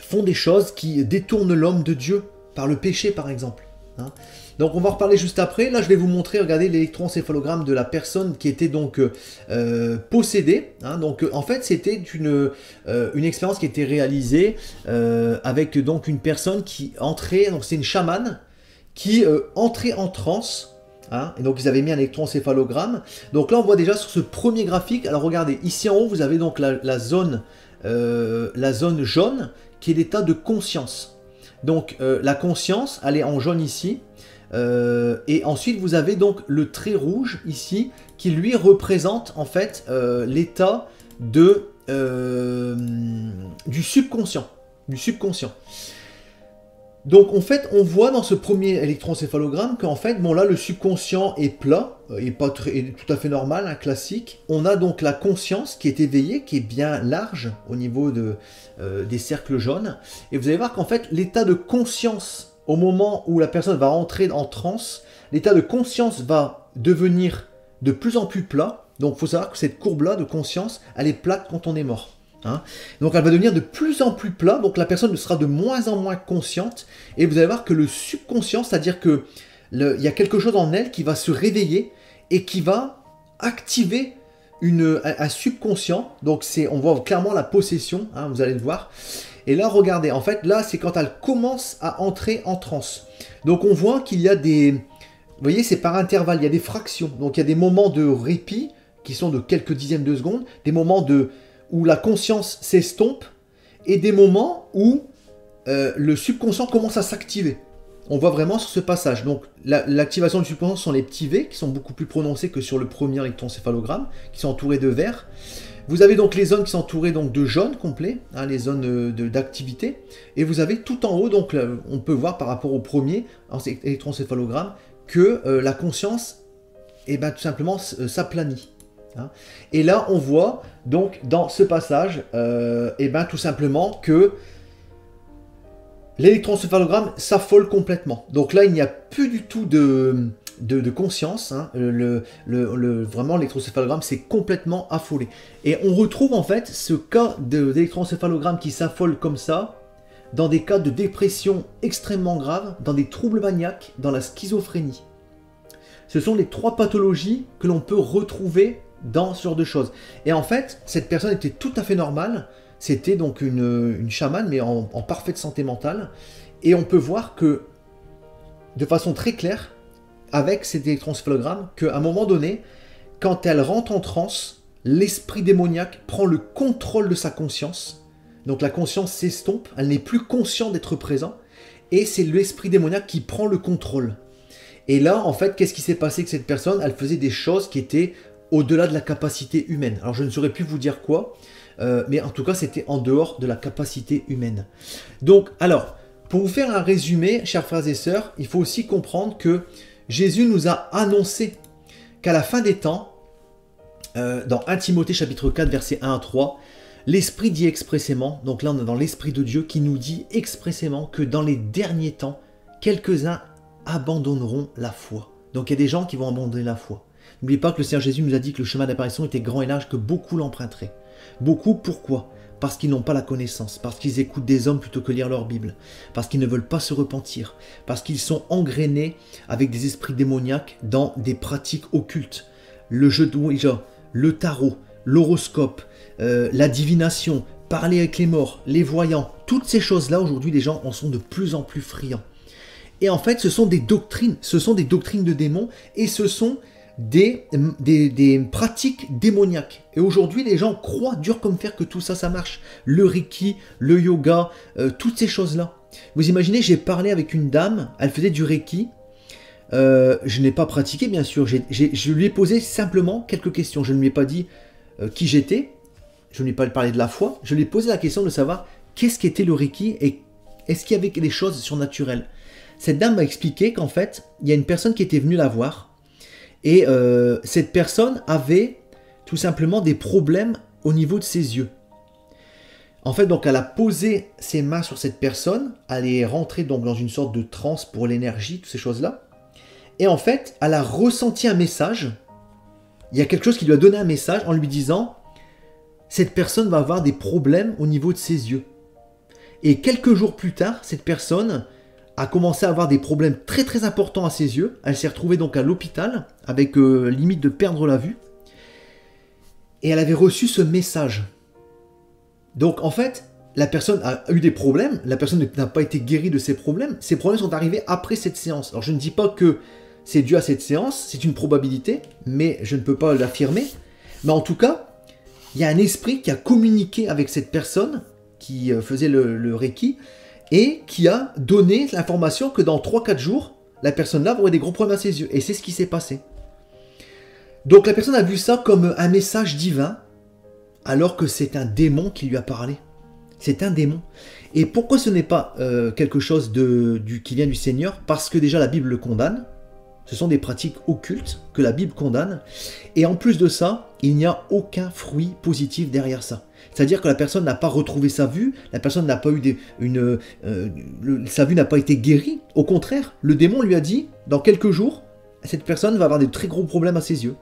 font des choses qui détournent l'homme de Dieu par le péché, par exemple. Hein. Donc on va en reparler juste après. Là, je vais vous montrer, regardez l'électroencéphalogramme de la personne qui était donc euh, possédée. Hein. donc en fait, c'était une, expérience qui était réalisée avec donc une personne qui entrait, donc c'est une chamane qui euh, entrait en transe. Hein, et donc ils avaient mis un électroencéphalogramme. Donc là on voit déjà sur ce premier graphique, alors regardez, ici en haut vous avez donc la, zone, euh, jaune qui est l'état de conscience. Donc euh, la conscience, elle est en jaune ici. Et ensuite vous avez donc le trait rouge ici qui lui représente en fait l'état de du subconscient. Du subconscient. Donc en fait, on voit dans ce premier électroencéphalogramme qu'en fait, bon là, le subconscient est plat, et euh, pas très, tout à fait normal, un classique. On a donc la conscience qui est éveillée, qui est bien large au niveau de, euh, des cercles jaunes. Et vous allez voir qu'en fait, l'état de conscience, au moment où la personne va entrer en transe, l'état de conscience va devenir de plus en plus plat. Donc il faut savoir que cette courbe-là de conscience, elle est plate quand on est mort. Hein. donc elle va devenir de plus en plus plat, donc la personne sera de moins en moins consciente, et vous allez voir que le subconscient, c'est-à-dire que il y a quelque chose en elle qui va se réveiller et qui va activer un, subconscient. Donc c'est, on voit clairement la possession, hein, vous allez le voir. Et là, regardez, en fait, là, c'est quand elle commence à entrer en transe. Donc on voit qu'il y a des, vous voyez, c'est par intervalle, il y a des fractions. Donc il y a des moments de répit qui sont de quelques dixièmes de secondes, des moments de où la conscience s'estompe et des moments où euh, le subconscient commence à s'activer. On voit vraiment sur ce passage. Donc l'activation du subconscient sont les petits V qui sont beaucoup plus prononcés que sur le premier électroencéphalogramme, qui sont entourés de vert. Vous avez donc les zones qui sont entourées donc de jaune complet, hein, les zones euh, d'activité, et vous avez tout en haut, donc on peut voir par rapport au premier électroencéphalogramme que euh, la conscience, eh ben, tout simplement, s'aplanit. Hein. Et là, on voit donc dans ce passage, euh, eh ben, tout simplement que l'électroencéphalogramme s'affole complètement. Donc là, il n'y a plus du tout de, de, conscience. Hein. Le, vraiment, l'électroencéphalogramme s'est complètement affolé. Et on retrouve en fait ce cas d'électroencéphalogramme qui s'affole comme ça dans des cas de dépression extrêmement graves, dans des troubles maniaques, dans la schizophrénie. Ce sont les trois pathologies que l'on peut retrouver dans ce genre de choses. Et en fait, cette personne était tout à fait normale. C'était donc une chamane, mais en, parfaite santé mentale. Et on peut voir que, de façon très claire, avec cet électroencéphalogramme, qu'à un moment donné, quand elle rentre en transe, l'esprit démoniaque prend le contrôle de sa conscience. Donc la conscience s'estompe, elle n'est plus consciente d'être présent, et c'est l'esprit démoniaque qui prend le contrôle. Et là, en fait, qu'est-ce qui s'est passé avec cette personne? Elle faisait des choses qui étaient au-delà de la capacité humaine. Alors je ne saurais plus vous dire quoi, euh, mais en tout cas c'était en dehors de la capacité humaine. Donc alors, pour vous faire un résumé, chers frères et sœurs, il faut aussi comprendre que Jésus nous a annoncé qu'à la fin des temps, euh, dans 1 Timothée chapitre 4 versets 1 à 3, l'Esprit dit expressément, donc là on est dans l'Esprit de Dieu qui nous dit expressément que dans les derniers temps, quelques-uns abandonneront la foi. Donc il y a des gens qui vont abandonner la foi. N'oubliez pas que le Seigneur Jésus nous a dit que le chemin d'apparition était grand et large, que beaucoup l'emprunteraient. Beaucoup, pourquoi? Parce qu'ils n'ont pas la connaissance, parce qu'ils écoutent des hommes plutôt que lire leur Bible, parce qu'ils ne veulent pas se repentir, parce qu'ils sont engrainés avec des esprits démoniaques dans des pratiques occultes. Le jeu de Ouija, le tarot, l'horoscope, euh, la divination, parler avec les morts, les voyants, toutes ces choses-là, aujourd'hui, les gens en sont de plus en plus friands. Et en fait, ce sont des doctrines, ce sont des doctrines de démons, et ce sont des, des, pratiques démoniaques. Et aujourd'hui, les gens croient dur comme fer que tout ça, ça marche. Le Reiki, le yoga, euh, toutes ces choses-là. Vous imaginez, j'ai parlé avec une dame, elle faisait du Reiki. Euh, je n'ai pas pratiqué, bien sûr. je lui ai posé simplement quelques questions. Je ne lui ai pas dit euh, qui j'étais. Je ne lui ai pas parlé de la foi. Je lui ai posé la question de savoir qu'est-ce qu'était le Reiki et est-ce qu'il y avait des choses surnaturelles? Cette dame m'a expliqué qu'en fait, il y a une personne qui était venue la voir et euh, cette personne avait tout simplement des problèmes au niveau de ses yeux. En fait, donc elle a posé ses mains sur cette personne, elle est rentrée donc dans une sorte de transe pour l'énergie, toutes ces choses-là. Et en fait, elle a ressenti un message. Il y a quelque chose qui lui a donné un message en lui disant cette personne va avoir des problèmes au niveau de ses yeux. Et quelques jours plus tard, cette personne a commencé à avoir des problèmes très très importants à ses yeux. Elle s'est retrouvée donc à l'hôpital avec euh, limite de perdre la vue. Et elle avait reçu ce message. Donc en fait, la personne a eu des problèmes, la personne n'a pas été guérie de ses problèmes. Ces problèmes sont arrivés après cette séance. Alors je ne dis pas que c'est dû à cette séance, c'est une probabilité, mais je ne peux pas l'affirmer. Mais en tout cas, il y a un esprit qui a communiqué avec cette personne qui euh, faisait le, le Reiki et qui a donné l'information que dans 3-4 jours, la personne-là aurait des gros problèmes à ses yeux. Et c'est ce qui s'est passé. Donc la personne a vu ça comme un message divin, alors que c'est un démon qui lui a parlé. C'est un démon. Et pourquoi ce n'est pas euh, quelque chose qui vient du Seigneur? Parce que déjà la Bible le condamne. Ce sont des pratiques occultes que la Bible condamne. Et en plus de ça, il n'y a aucun fruit positif derrière ça. C'est-à-dire que la personne n'a pas retrouvé sa vue, la personne n'a pas eu euh, sa vue n'a pas été guérie. Au contraire, le démon lui a dit, dans quelques jours, cette personne va avoir des très gros problèmes à ses yeux.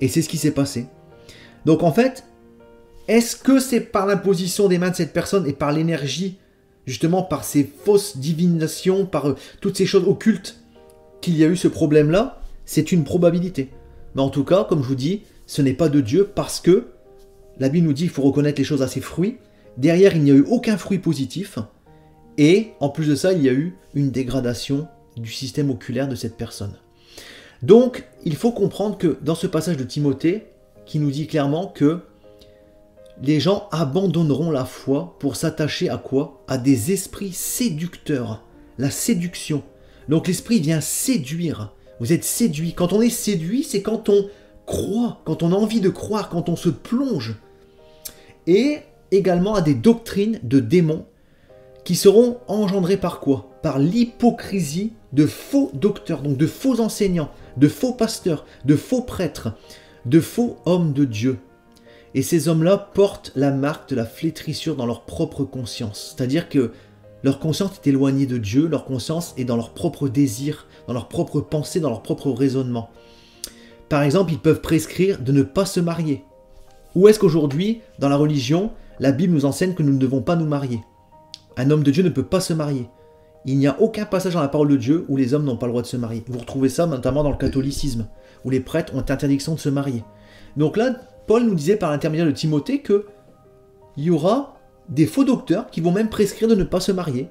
Et c'est ce qui s'est passé. Donc en fait, est-ce que c'est par l'imposition des mains de cette personne et par l'énergie, justement par ces fausses divinations, par euh, toutes ces choses occultes, qu'il y a eu ce problème-là C'est une probabilité. Mais en tout cas, comme je vous dis, ce n'est pas de Dieu parce que la Bible nous dit qu'il faut reconnaître les choses à ses fruits. Derrière, il n'y a eu aucun fruit positif. Et en plus de ça, il y a eu une dégradation du système oculaire de cette personne. Donc, il faut comprendre que dans ce passage de Timothée, qui nous dit clairement que les gens abandonneront la foi pour s'attacher à quoi? À des esprits séducteurs. La séduction. Donc l'esprit vient séduire. Vous êtes séduit. Quand on est séduit, c'est quand on croit, quand on a envie de croire, quand on se plonge et également à des doctrines de démons qui seront engendrées par quoi? Par l'hypocrisie de faux docteurs, donc de faux enseignants, de faux pasteurs, de faux prêtres, de faux hommes de Dieu. Et ces hommes-là portent la marque de la flétrissure dans leur propre conscience. C'est-à-dire que leur conscience est éloignée de Dieu, leur conscience est dans leur propre désir, dans leur propre pensée, dans leur propre raisonnement. Par exemple, ils peuvent prescrire de ne pas se marier. Où est-ce qu'aujourd'hui, dans la religion, la Bible nous enseigne que nous ne devons pas nous marier? Un homme de Dieu ne peut pas se marier. Il n'y a aucun passage dans la parole de Dieu où les hommes n'ont pas le droit de se marier. Vous retrouvez ça notamment dans le catholicisme, où les prêtres ont interdiction de se marier. Donc là, Paul nous disait par l'intermédiaire de Timothée que il y aura des faux docteurs qui vont même prescrire de ne pas se marier.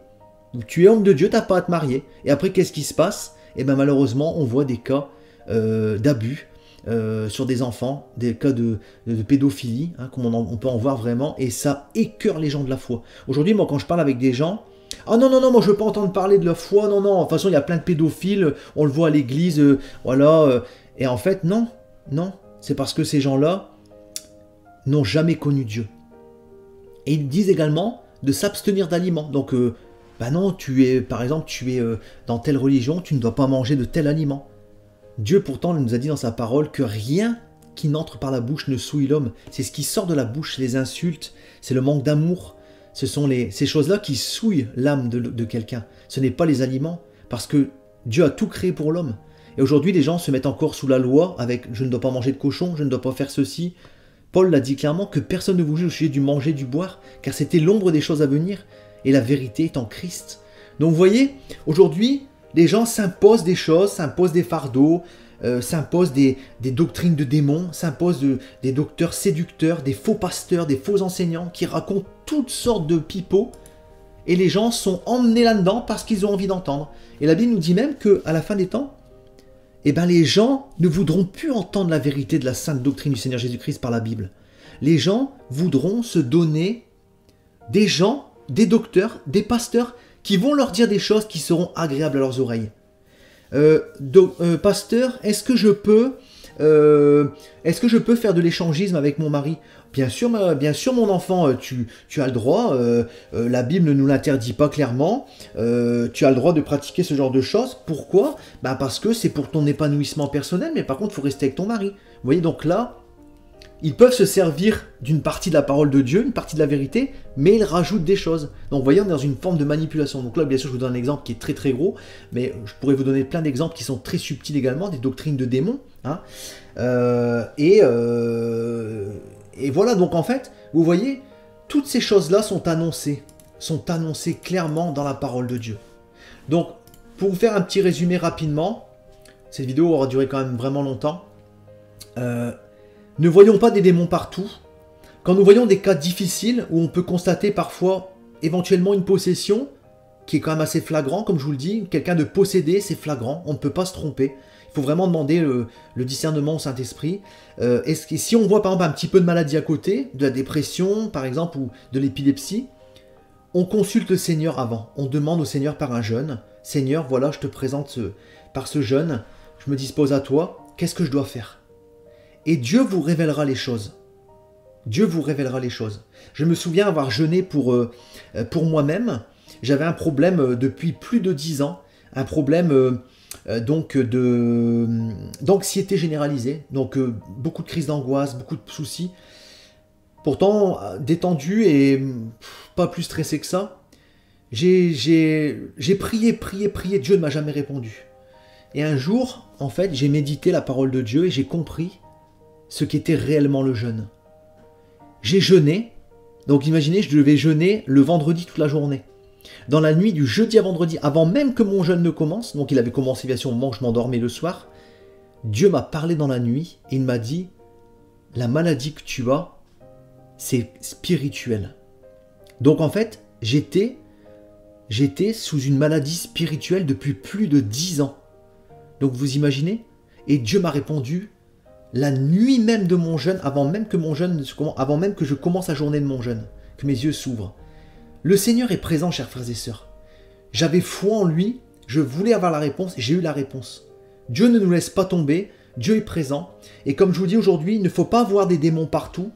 Tu es homme de Dieu, t'as pas à te marier. Et après, qu'est-ce qui se passe? Eh bien malheureusement, on voit des cas euh, d'abus, euh, sur des enfants, des cas de, pédophilie, hein, comme on, peut en voir vraiment, et ça écœure les gens de la foi. Aujourd'hui, moi, quand je parle avec des gens, ah non, non, non, moi je veux pas entendre parler de la foi, non, non, de toute façon, il y a plein de pédophiles, on le voit à l'église, euh, voilà, et en fait, non, non, c'est parce que ces gens-là n'ont jamais connu Dieu. Et ils disent également de s'abstenir d'aliments. Donc, bah non, tu es, par exemple, tu es dans telle religion, tu ne dois pas manger de tel aliment. Dieu pourtant nous a dit dans sa parole que rien qui n'entre par la bouche ne souille l'homme. C'est ce qui sort de la bouche, les insultes, c'est le manque d'amour. Ce sont les, ces choses-là qui souillent l'âme de quelqu'un. Ce n'est pas les aliments, parce que Dieu a tout créé pour l'homme. Et aujourd'hui, les gens se mettent encore sous la loi avec je ne dois pas manger de cochon, je ne dois pas faire ceci. Paul l'a dit clairement que personne ne vous juge au sujet du manger, du boire, car c'était l'ombre des choses à venir, et la vérité est en Christ. Donc vous voyez, aujourd'hui, les gens s'imposent des choses, s'imposent des fardeaux, euh, s'imposent des, doctrines de démons, s'imposent des docteurs séducteurs, des faux pasteurs, des faux enseignants qui racontent toutes sortes de pipeaux. Et les gens sont emmenés là-dedans parce qu'ils ont envie d'entendre. Et la Bible nous dit même qu'à la fin des temps, eh ben les gens ne voudront plus entendre la vérité de la sainte doctrine du Seigneur Jésus-Christ par la Bible. Les gens voudront se donner des gens, des docteurs, des pasteurs qui vont leur dire des choses qui seront agréables à leurs oreilles. Euh, euh, pasteur, est-ce que je peux euh, est-ce que je peux faire de l'échangisme avec mon mari? Bien sûr, bien sûr, mon enfant, tu, tu as le droit. la Bible ne nous l'interdit pas clairement. tu as le droit de pratiquer ce genre de choses. Pourquoi? Bah Parce que c'est pour ton épanouissement personnel, mais par contre, il faut rester avec ton mari. Vous voyez, donc là, ils peuvent se servir d'une partie de la parole de Dieu, une partie de la vérité, mais ils rajoutent des choses. Donc voyez, on est dans une forme de manipulation. Donc là, bien sûr, je vous donne un exemple qui est très très gros, mais je pourrais vous donner plein d'exemples qui sont très subtils également, des doctrines de démons. Hein. Euh, et, euh, et voilà, donc en fait, vous voyez, toutes ces choses-là sont annoncées, sont annoncées clairement dans la parole de Dieu. Donc, pour vous faire un petit résumé rapidement, cette vidéo aura duré quand même vraiment longtemps. Euh, ne voyons pas des démons partout. Quand nous voyons des cas difficiles où on peut constater parfois éventuellement une possession, qui est quand même assez flagrant, comme je vous le dis, quelqu'un de possédé, c'est flagrant, on ne peut pas se tromper. Faut vraiment demander le, discernement au Saint-Esprit. Euh, si on voit par exemple un petit peu de maladie à côté, de la dépression par exemple, ou de l'épilepsie, on consulte le Seigneur avant. On demande au Seigneur par un jeûne, Seigneur, voilà, je te présente par ce jeûne, je me dispose à toi, qu'est-ce que je dois faire? Et Dieu vous révélera les choses. Dieu vous révélera les choses. Je me souviens avoir jeûné pour, euh, pour moi-même. J'avais un problème euh, depuis plus de dix ans, un problème donc de d'anxiété généralisée, donc beaucoup de crises d'angoisse, beaucoup de soucis. Pourtant détendu et pas plus stressé que ça. J'ai prié, prié, prié, Dieu ne m'a jamais répondu. Et un jour, en fait, j'ai médité la parole de Dieu et j'ai compris ce qu'était réellement le jeûne. J'ai jeûné, donc imaginez, je devais jeûner le vendredi toute la journée. Dans la nuit du jeudi à vendredi, avant même que mon jeûne ne commence, donc il avait commencé bien sûr au moment où je m'endormais le soir, Dieu m'a parlé dans la nuit et il m'a dit La maladie que tu as, c'est spirituel. Donc en fait, j'étais j'étais sous une maladie spirituelle depuis plus de dix ans. Donc vous imaginez? Et Dieu m'a répondu la nuit même de mon jeûne, avant même que mon jeûne, avant même que je commence la journée de mon jeûne, que mes yeux s'ouvrent. Le Seigneur est présent, chers frères et sœurs. J'avais foi en lui, je voulais avoir la réponse j'ai eu la réponse. Dieu ne nous laisse pas tomber, Dieu est présent. Et comme je vous dis aujourd'hui, il ne faut pas voir des démons partout.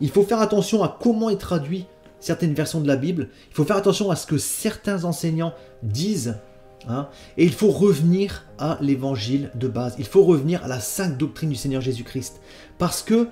Il faut faire attention à comment est traduit certaines versions de la Bible. Il faut faire attention à ce que certains enseignants disent Hein. et il faut revenir à l'évangile de base. Il faut revenir à la sainte doctrine du Seigneur Jésus-Christ. Parce que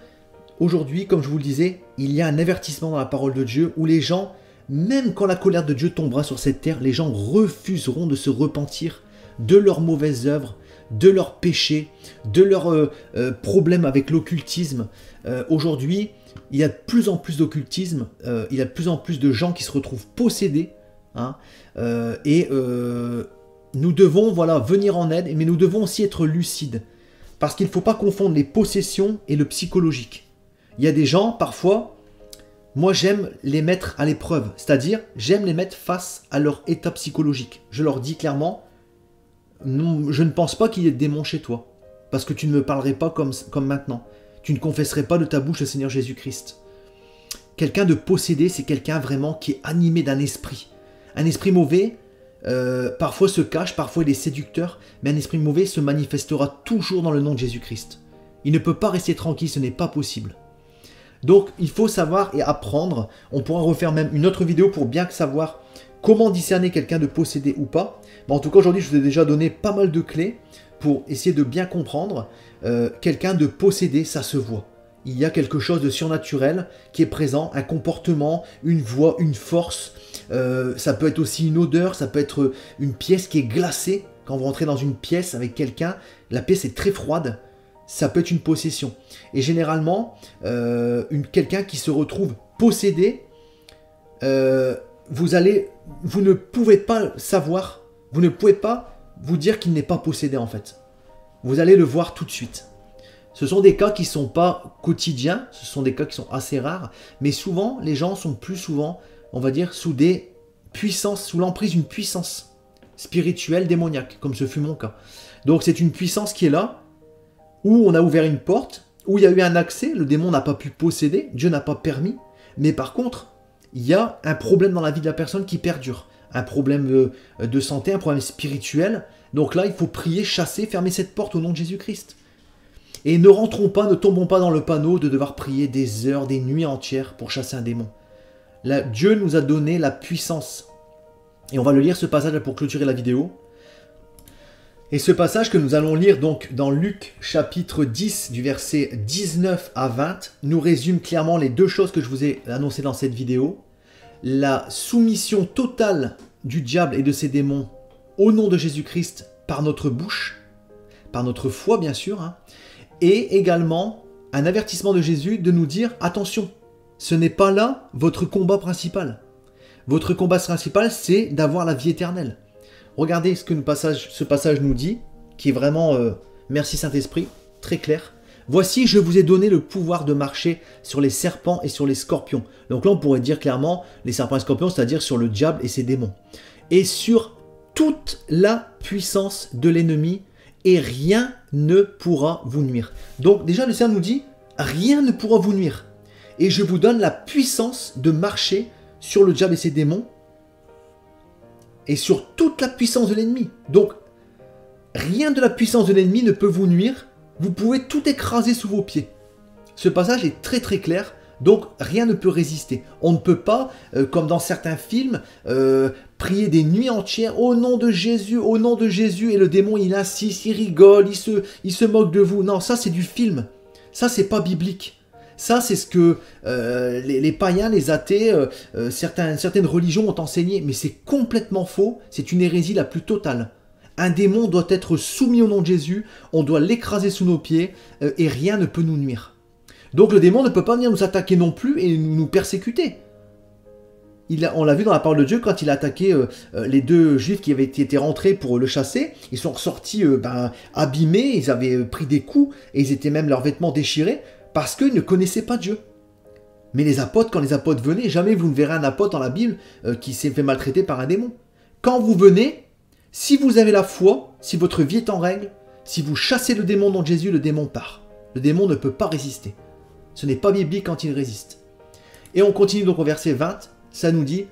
aujourd'hui, comme je vous le disais, il y a un avertissement dans la parole de Dieu où les gens, même quand la colère de Dieu tombera sur cette terre, les gens refuseront de se repentir de leurs mauvaises œuvres, de leurs péchés, de leurs euh, euh, problèmes avec l'occultisme. Euh, aujourd'hui, il y a de plus en plus d'occultisme, il y a de plus en plus de gens qui se retrouvent possédés. Hein, et nous devons voilà venir en aide, mais nous devons aussi être lucides. Parce qu'il ne faut pas confondre les possessions et le psychologique. Il y a des gens, parfois, moi j'aime les mettre à l'épreuve, c'est-à-dire j'aime les mettre face à leur état psychologique. Je leur dis clairement, je ne pense pas qu'il y ait de démons chez toi, parce que tu ne me parlerais pas comme, comme maintenant. Tu ne confesserais pas de ta bouche le Seigneur Jésus-Christ. Quelqu'un de possédé, c'est quelqu'un vraiment qui est animé d'un esprit. Un esprit mauvais, euh, parfois se cache, parfois il est séducteur, mais un esprit mauvais se manifestera toujours dans le nom de Jésus-Christ. Il ne peut pas rester tranquille, ce n'est pas possible. Donc il faut savoir et apprendre. On pourra refaire même une autre vidéo pour bien savoir comment discerner quelqu'un de possédé ou pas. En tout cas aujourd'hui je vous ai déjà donné pas mal de clés pour essayer de bien comprendre. Euh, quelqu'un de possédé, ça se voit. Il y a quelque chose de surnaturel qui est présent, un comportement, une voix, une force, euh, ça peut être aussi une odeur, ça peut être une pièce qui est glacée. Quand vous rentrez dans une pièce avec quelqu'un, la pièce est très froide. Ça peut être une possession. Et généralement, euh, quelqu'un qui se retrouve possédé, euh, vous allez, vous ne pouvez pas savoir, vous ne pouvez pas vous dire qu'il n'est pas possédé en fait. Vous allez le voir tout de suite. Ce sont des cas qui ne sont pas quotidiens, ce sont des cas qui sont assez rares, mais souvent les gens sont plus souvent on va dire, sous des puissances, sous l'emprise d'une puissance spirituel démoniaque, comme ce fut mon cas. Donc c'est une puissance qui est là, où on a ouvert une porte, où il y a eu un accès, le démon n'a pas pu posséder, Dieu n'a pas permis, mais par contre, il y a un problème dans la vie de la personne qui perdure. Un problème euh, de santé, un problème spirituel. Donc là, il faut prier, chasser, fermer cette porte au nom de Jésus-Christ. Et ne rentrons pas, ne tombons pas dans le panneau de devoir prier des heures, des nuits entières pour chasser un démon. Dieu nous a donné la puissance. Et on va le lire ce passage pour clôturer la vidéo. Et ce passage que nous allons lire donc dans Luc chapitre 10 du verset 19 à 20 nous résume clairement les deux choses que je vous ai annoncées dans cette vidéo. La soumission totale du diable et de ses démons au nom de Jésus-Christ par notre bouche, par notre foi bien sûr, hein, et également un avertissement de Jésus de nous dire attention, ce n'est pas là votre combat principal. Votre combat principal, c'est d'avoir la vie éternelle. Regardez ce que ce passage nous dit, qui est vraiment, euh, merci Saint-Esprit, très clair. Voici, je vous ai donné le pouvoir de marcher sur les serpents et sur les scorpions. Donc là, on pourrait dire clairement les serpents et scorpions, c'est-à-dire sur le diable et ses démons. Et sur toute la puissance de l'ennemi, et rien ne pourra vous nuire. Donc déjà, le Seigneur nous dit, rien ne pourra vous nuire. Et je vous donne la puissance de marcher sur le diable et ses démons, et sur toute la puissance de l'ennemi. Donc, rien de la puissance de l'ennemi ne peut vous nuire. Vous pouvez tout écraser sous vos pieds. Ce passage est très très clair. Donc rien ne peut résister. On ne peut pas, euh, comme dans certains films, euh, prier des nuits entières au nom de Jésus, au nom de Jésus, et le démon il insiste, il rigole, il se, il se moque de vous. Non, ça c'est du film. Ça c'est pas biblique. Ça, c'est ce que euh, les, païens, les athées, euh, euh, certaines religions ont enseigné, mais c'est complètement faux, c'est une hérésie la plus totale. Un démon doit être soumis au nom de Jésus, on doit l'écraser sous nos pieds, et rien ne peut nous nuire. Donc le démon ne peut pas venir nous attaquer non plus et nous persécuter. on l'a vu dans la parole de Dieu quand il a attaqué les deux juifs qui avaient été rentrés pour le chasser. Ils sont ressortis ben, abîmés, ils avaient pris des coups et ils étaient même leurs vêtements déchirés parce qu'ils ne connaissaient pas Dieu. Mais les apôtres, quand les apôtres venaient, jamais vous ne verrez un apôtre dans la Bible euh, qui s'est fait maltraiter par un démon. Quand vous venez, si vous avez la foi, si votre vie est en règle, si vous chassez le démon dans Jésus, le démon part. Le démon ne peut pas résister. Ce n'est pas biblique quand il résiste. Et on continue donc au verset 20, ça nous dit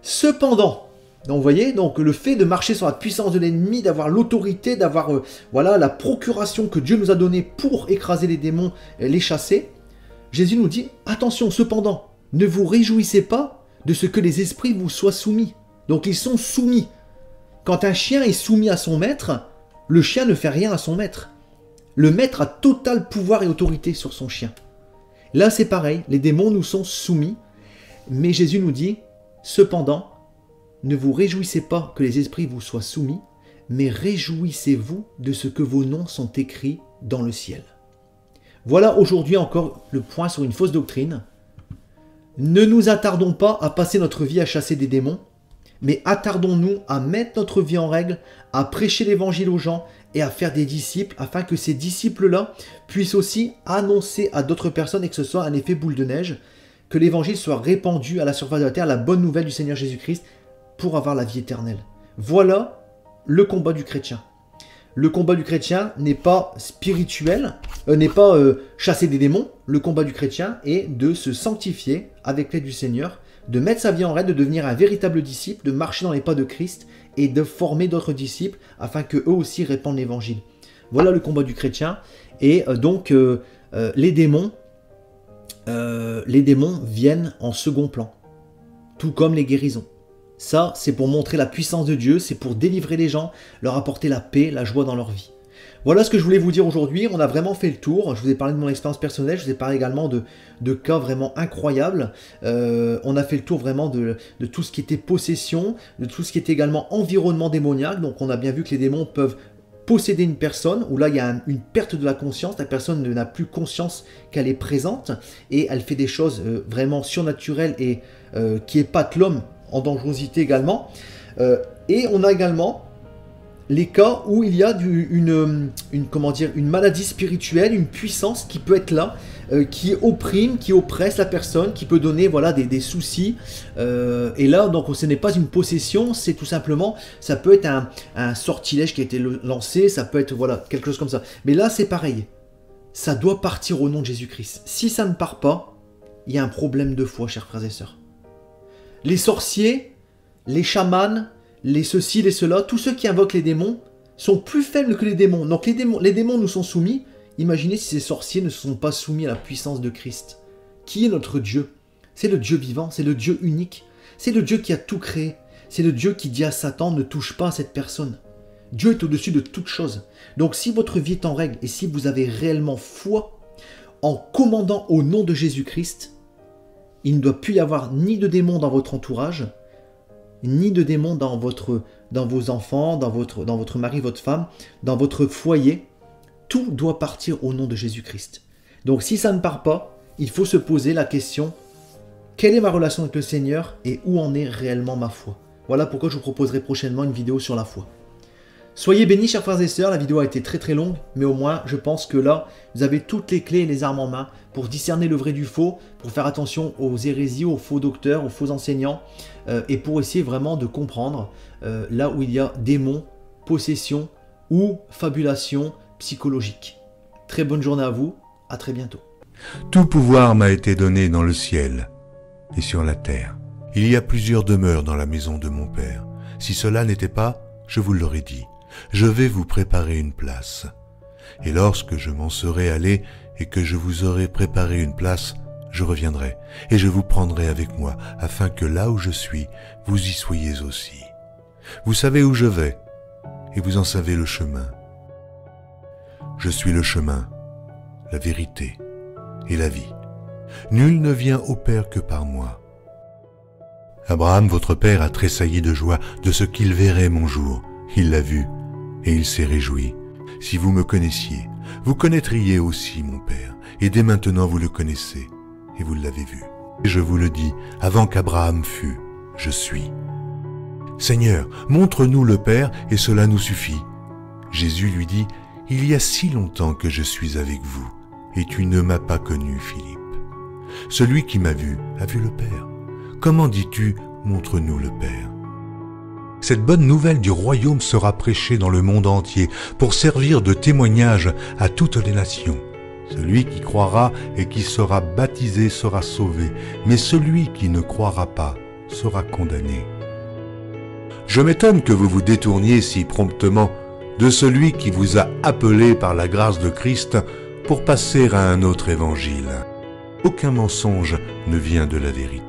Cependant, donc vous voyez, donc le fait de marcher sur la puissance de l'ennemi, d'avoir l'autorité, d'avoir euh, voilà la procuration que Dieu nous a donnée pour écraser les démons, les chasser, Jésus nous dit attention cependant, ne vous réjouissez pas de ce que les esprits vous soient soumis. Donc ils sont soumis. Quand un chien est soumis à son maître, le chien ne fait rien à son maître. Le maître a total pouvoir et autorité sur son chien. Là c'est pareil, les démons nous sont soumis, mais Jésus nous dit cependant, ne vous réjouissez pas que les esprits vous soient soumis, mais réjouissez-vous de ce que vos noms sont écrits dans le ciel. Voilà aujourd'hui encore le point sur une fausse doctrine. Ne nous attardons pas à passer notre vie à chasser des démons, mais attardons-nous à mettre notre vie en règle, à prêcher l'évangile aux gens et à faire des disciples afin que ces disciples-là puissent aussi annoncer à d'autres personnes et que ce soit un effet boule de neige, que l'évangile soit répandu à la surface de la terre, la bonne nouvelle du Seigneur Jésus-Christ, pour avoir la vie éternelle. Voilà le combat du chrétien. Le combat du chrétien n'est pas spirituel, euh, n'est pas euh, chasser des démons. Le combat du chrétien est de se sanctifier avec l'aide du Seigneur, de mettre sa vie en règle, de devenir un véritable disciple, de marcher dans les pas de Christ et de former d'autres disciples afin que eux aussi répandent l'évangile. Voilà le combat du chrétien. Et euh, donc les démons, les démons viennent en second plan, tout comme les guérisons. Ça, c'est pour montrer la puissance de Dieu, c'est pour délivrer les gens, leur apporter la paix, la joie dans leur vie. Voilà ce que je voulais vous dire aujourd'hui. On a vraiment fait le tour. Je vous ai parlé de mon expérience personnelle. Je vous ai parlé également de, cas vraiment incroyables. Euh, on a fait le tour vraiment de, de, tout ce qui était possession, de tout ce qui était également environnement démoniaque. Donc on a bien vu que les démons peuvent posséder une personne, où là il y a une perte de la conscience, la personne n'a plus conscience qu'elle est présente, et elle fait des choses euh, vraiment surnaturelles et euh, qui épatent l'homme en dangerosité également. Euh, et on a également les cas où il y a une, comment dire, une maladie spirituelle, une puissance qui peut être là, euh, qui opprime, qui oppresse la personne, qui peut donner voilà, des, soucis. Euh, et là, donc, ce n'est pas une possession, c'est tout simplement, ça peut être un, un, sortilège qui a été lancé, ça peut être voilà, quelque chose comme ça. Mais là, c'est pareil. Ça doit partir au nom de Jésus-Christ. Si ça ne part pas, il y a un problème de foi, chers frères et sœurs. Les sorciers, les chamans, les ceci, les cela, tous ceux qui invoquent les démons sont plus faibles que les démons. Donc les démons, nous sont soumis. Imaginez si ces sorciers ne sont pas soumis à la puissance de Christ. Qui est notre Dieu? C'est le Dieu vivant, c'est le Dieu unique. C'est le Dieu qui a tout créé. C'est le Dieu qui dit à Satan ne touche pas à cette personne. Dieu est au-dessus de toute chose. Donc si votre vie est en règle et si vous avez réellement foi en commandant au nom de Jésus-Christ, il ne doit plus y avoir ni de démons dans votre entourage, ni de démons dans, votre, dans vos enfants, dans votre, dans votre mari, votre femme, dans votre foyer. Tout doit partir au nom de Jésus-Christ. Donc si ça ne part pas, il faut se poser la question, quelle est ma relation avec le Seigneur et où en est réellement ma foi? Voilà pourquoi je vous proposerai prochainement une vidéo sur la foi. Soyez bénis, chers frères et sœurs, la vidéo a été très très longue, mais au moins je pense que là, vous avez toutes les clés et les armes en main pour discerner le vrai du faux, pour faire attention aux hérésies, aux faux docteurs, aux faux enseignants, euh, et pour essayer vraiment de comprendre euh, là où il y a démons, possession ou fabulation psychologique. Très bonne journée à vous, à très bientôt. Tout pouvoir m'a été donné dans le ciel et sur la terre. Il y a plusieurs demeures dans la maison de mon Père. Si cela n'était pas, je vous l'aurais dit je vais vous préparer une place. Et lorsque je m'en serai allé et que je vous aurai préparé une place, je reviendrai, et je vous prendrai avec moi, afin que là où je suis, vous y soyez aussi. Vous savez où je vais, et vous en savez le chemin. Je suis le chemin, la vérité et la vie. Nul ne vient au Père que par moi. Abraham, votre Père, a tressailli de joie de ce qu'il verrait mon jour. Il l'a vu, et il s'est réjoui. Si vous me connaissiez, vous connaîtriez aussi mon Père, et dès maintenant vous le connaissez, et vous l'avez vu. Et je vous le dis, avant qu'Abraham fût, je suis. Seigneur, montre-nous le Père, et cela nous suffit. Jésus lui dit, Il y a si longtemps que je suis avec vous, et tu ne m'as pas connu, Philippe. Celui qui m'a vu a vu le Père. Comment dis-tu, montre-nous le Père? Cette bonne nouvelle du royaume sera prêchée dans le monde entier pour servir de témoignage à toutes les nations. Celui qui croira et qui sera baptisé sera sauvé, mais celui qui ne croira pas sera condamné. Je m'étonne que vous vous détourniez si promptement de celui qui vous a appelé par la grâce de Christ pour passer à un autre évangile. Aucun mensonge ne vient de la vérité.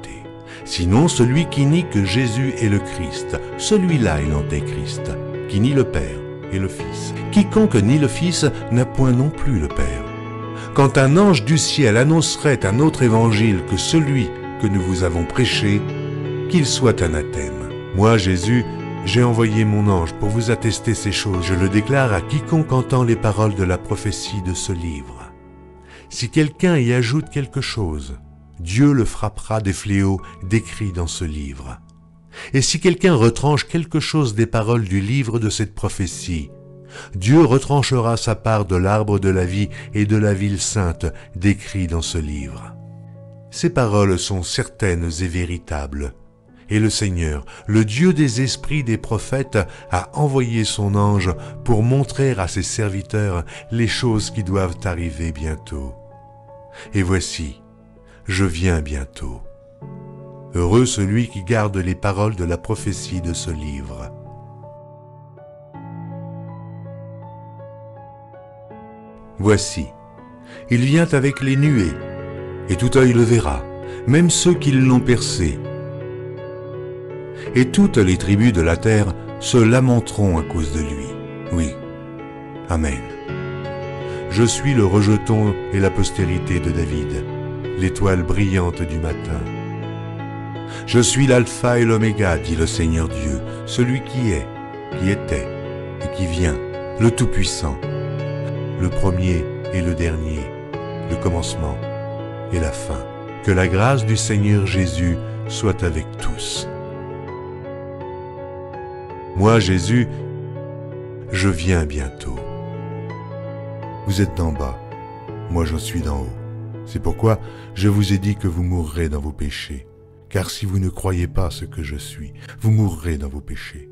Sinon celui qui nie que Jésus est le Christ, celui-là est l'antéchrist, qui nie le Père et le Fils. Quiconque nie le Fils n'a point non plus le Père. Quand un ange du ciel annoncerait un autre évangile que celui que nous vous avons prêché, qu'il soit anathème. Moi, Jésus, j'ai envoyé mon ange pour vous attester ces choses. Je le déclare à quiconque entend les paroles de la prophétie de ce livre. Si quelqu'un y ajoute quelque chose, Dieu le frappera des fléaux décrits dans ce livre. Et si quelqu'un retranche quelque chose des paroles du livre de cette prophétie, Dieu retranchera sa part de l'arbre de la vie et de la ville sainte décrits dans ce livre. Ces paroles sont certaines et véritables. Et le Seigneur, le Dieu des esprits des prophètes, a envoyé son ange pour montrer à ses serviteurs les choses qui doivent arriver bientôt. Et voici, je viens bientôt. Heureux celui qui garde les paroles de la prophétie de ce livre. Voici, il vient avec les nuées, et tout œil le verra, même ceux qui l'ont percé. Et toutes les tribus de la terre se lamenteront à cause de lui. Oui. Amen. Je suis le rejeton et la postérité de David l'étoile brillante du matin. Je suis l'alpha et l'oméga, dit le Seigneur Dieu, celui qui est, qui était et qui vient, le Tout-Puissant, le premier et le dernier, le commencement et la fin. Que la grâce du Seigneur Jésus soit avec tous. Moi, Jésus, Je viens bientôt. Vous êtes d'en bas, moi je suis d'en haut. C'est pourquoi je vous ai dit que vous mourrez dans vos péchés. Car si vous ne croyez pas ce que je suis, vous mourrez dans vos péchés.